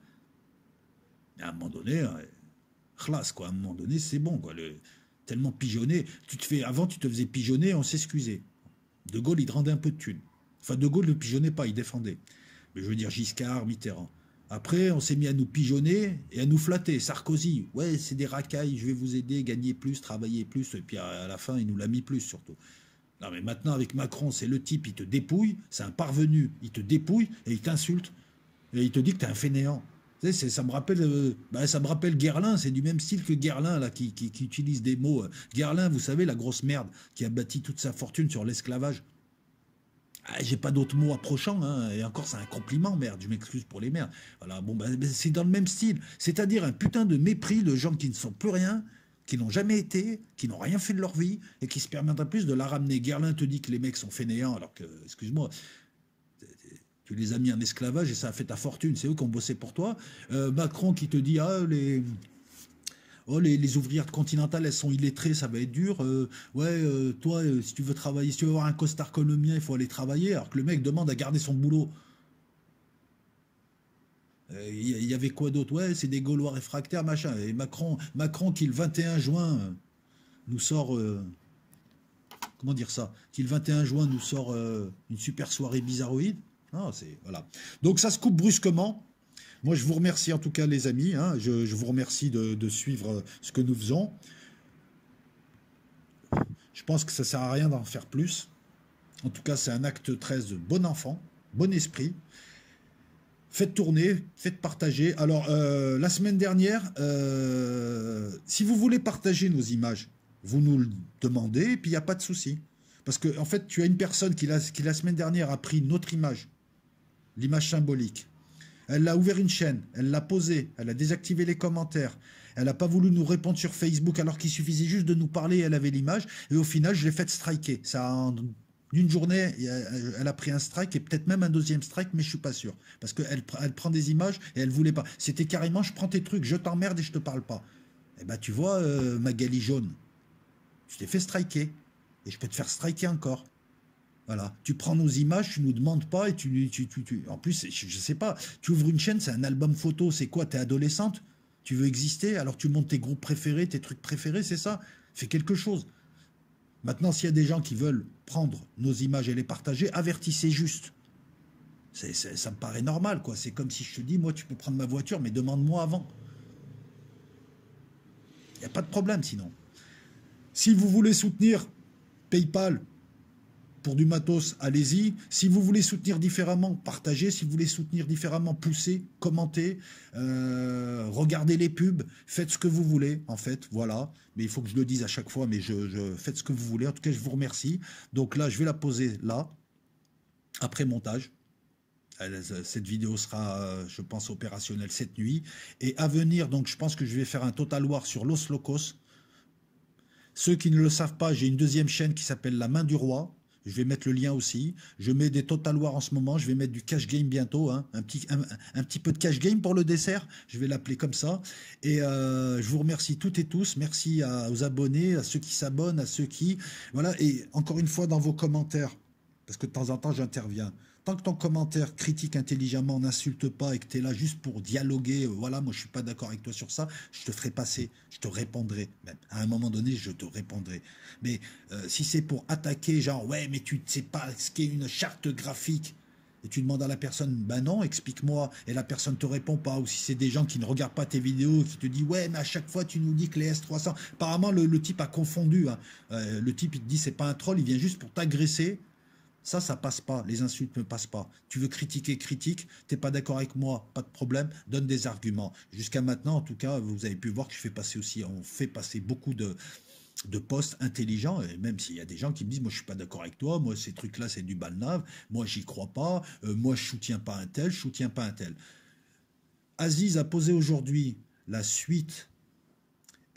Mais à un moment donné, classe, quoi, à un moment donné, c'est bon, quoi. Tellement pigeonné. Tu te fais, avant, tu te faisais pigeonner, on s'excusait. De Gaulle, il te rendait un peu de thunes. Enfin, De Gaulle ne pigeonnait pas, il défendait. Mais je veux dire Giscard, Mitterrand. Après, on s'est mis à nous pigeonner et à nous flatter. Sarkozy, ouais, c'est des racailles, je vais vous aider, gagner plus, travailler plus. Et puis à la fin, il nous l'a mis plus surtout. Non, mais maintenant, avec Macron, c'est le type, il te dépouille, c'est un parvenu, il te dépouille et il t'insulte. Et il te dit que tu es un fainéant ça me rappelle, euh, bah, ça me rappelle Guerlain, c'est du même style que Guerlain là, qui, utilise des mots. Euh. Guerlain, vous savez, la grosse merde qui a bâti toute sa fortune sur l'esclavage. Ah, j'ai pas d'autres mots approchants, hein, et encore c'est un compliment, merde, je m'excuse pour les merdes. Voilà, bon, bah, c'est dans le même style, c'est-à-dire un putain de mépris de gens qui ne sont plus rien, qui n'ont jamais été, qui n'ont rien fait de leur vie, et qui se permettent en plus de la ramener. Guerlain te dit que les mecs sont fainéants, alors que, excuse-moi, tu les as mis en esclavage et ça a fait ta fortune. C'est eux qui ont bossé pour toi. Euh, Macron qui te dit ah les Oh, les, ouvrières de Continental, elles sont illettrées, ça va être dur. Euh, ouais, euh, toi, si tu veux travailler, si tu veux avoir un costard comme le mien, il faut aller travailler. Alors que le mec demande à garder son boulot. Il y, avait quoi d'autre? Ouais, c'est des Gaulois réfractaires, machin. Et Macron, Macron qui le 21 juin nous sort. comment dire ça? Qui le 21 juin nous sort une super soirée bizarroïde. Donc ça se coupe brusquement. Moi, je vous remercie en tout cas, les amis. Hein. je, vous remercie de, suivre ce que nous faisons. Je pense que ça sert à rien d'en faire plus. En tout cas, c'est un acte 13 de bon enfant, bon esprit. Faites tourner, faites partager. Alors, euh, la semaine dernière, euh, si vous voulez partager nos images, vous nous le demandez, et puis il n'y a pas de souci. Parce que, en fait, tu as une personne qui, la semaine dernière, a pris notre image l'image symbolique. Elle a ouvert une chaîne, elle l'a posée, elle a désactivé les commentaires. Elle n'a pas voulu nous répondre sur Facebook alors qu'il suffisait juste de nous parler, elle avait l'image. Et au final, je l'ai fait striker. Ça, en une journée, elle a pris un strike et peut-être même un deuxième strike, mais je suis pas sûr. Parce qu'elle elle prend des images et elle voulait pas. C'était carrément, je prends tes trucs, je t'emmerde et je te parle pas. Eh ben, tu vois, euh, Magali Jaune, je t'ai fait striker. Et je peux te faire striker encore. Voilà. Tu prends nos images, tu nous demandes pas et tu, tu, tu, en plus, je, ne sais pas, tu ouvres une chaîne, c'est un album photo, c'est quoi T'es adolescente? Tu veux exister Alors tu montes tes groupes préférés, tes trucs préférés, c'est ça? Fais quelque chose. Maintenant, s'il y a des gens qui veulent prendre nos images et les partager, avertissez juste. ça me paraît normal, quoi. C'est comme si je te dis, moi, tu peux prendre ma voiture, mais demande-moi avant. Il n'y a pas de problème sinon. Si vous voulez soutenir PayPal, pour du matos, allez-y. Si vous voulez soutenir différemment, partagez. Si vous voulez soutenir différemment, poussez, commentez, euh, regardez les pubs, faites ce que vous voulez, en fait, voilà. Mais il faut que je le dise à chaque fois, mais je, faites ce que vous voulez. En tout cas, je vous remercie. Donc là, je vais la poser là, après montage. Cette vidéo sera, je pense, opérationnelle cette nuit. Et à venir, donc, je pense que je vais faire un Total War sur Los Locos. Ceux qui ne le savent pas, j'ai une deuxième chaîne qui s'appelle La Main du Roi. Je vais mettre le lien aussi. Je mets des Total War en ce moment. Je vais mettre du cash game bientôt. Hein. Un, petit, un, petit peu de cash game pour le dessert. Je vais l'appeler comme ça. Et euh, je vous remercie toutes et tous. Merci aux abonnés, à ceux qui s'abonnent, à ceux qui... Voilà. Et encore une fois, dans vos commentaires, parce que de temps en temps, j'interviens. Tant que ton commentaire critique intelligemment, n'insulte pas et que tu es là juste pour dialoguer, euh, voilà, moi je suis pas d'accord avec toi sur ça, je te ferai passer, je te répondrai. Même à un moment donné, je te répondrai. Mais euh, si c'est pour attaquer, genre, ouais, mais tu ne sais pas ce qu'est une charte graphique, et tu demandes à la personne, ben non, explique-moi, et la personne te répond pas, ou si c'est des gens qui ne regardent pas tes vidéos, qui te disent, ouais, mais à chaque fois tu nous dis que les S300, apparemment le, type a confondu, hein. euh, le type il te dit c'est pas un troll, il vient juste pour t'agresser, ça, ça passe pas. Les insultes ne passent pas. Tu veux critiquer, critique. T'es pas d'accord avec moi, pas de problème. Donne des arguments. Jusqu'à maintenant, en tout cas, vous avez pu voir que je fais passer aussi, on fait passer beaucoup de, de postes intelligents, et même s'il y a des gens qui me disent, moi je suis pas d'accord avec toi, moi ces trucs-là c'est du balnave, moi j'y crois pas, euh, moi je soutiens pas un tel, je soutiens pas un tel. Aziz a posé aujourd'hui la suite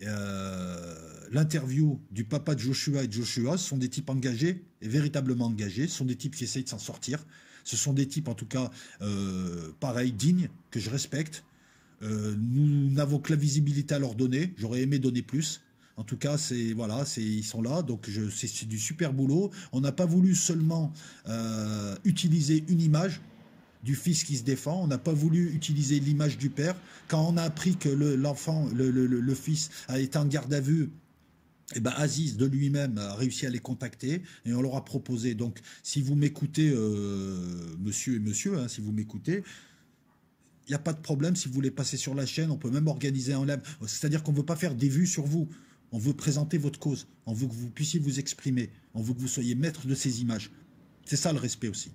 euh, l'interview du papa de Joshua et de Joshua, ce sont des types engagés et véritablement engagés, ce sont des types qui essayent de s'en sortir, ce sont des types en tout cas euh, pareils, dignes, que je respecte. Euh, nous n'avons que la visibilité à leur donner, j'aurais aimé donner plus. En tout cas, c'est voilà, c'est ils sont là, donc c'est du super boulot. On n'a pas voulu seulement utiliser une image, du fils qui se défend. On n'a pas voulu utiliser l'image du père. Quand on a appris que l'enfant, le, fils, a été en garde à vue, eh ben Aziz de lui-même a réussi à les contacter et on leur a proposé. Donc, si vous m'écoutez, euh, monsieur et monsieur, hein, si vous m'écoutez, il n'y a pas de problème. Si vous voulez passer sur la chaîne, on peut même organiser un live. C'est-à-dire qu'on ne veut pas faire des vues sur vous. On veut présenter votre cause. On veut que vous puissiez vous exprimer. On veut que vous soyez maître de ces images. C'est ça le respect aussi.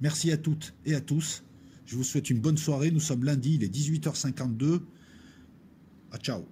Merci à toutes et à tous. Je vous souhaite une bonne soirée. Nous sommes lundi, il est 18h52. À ciao.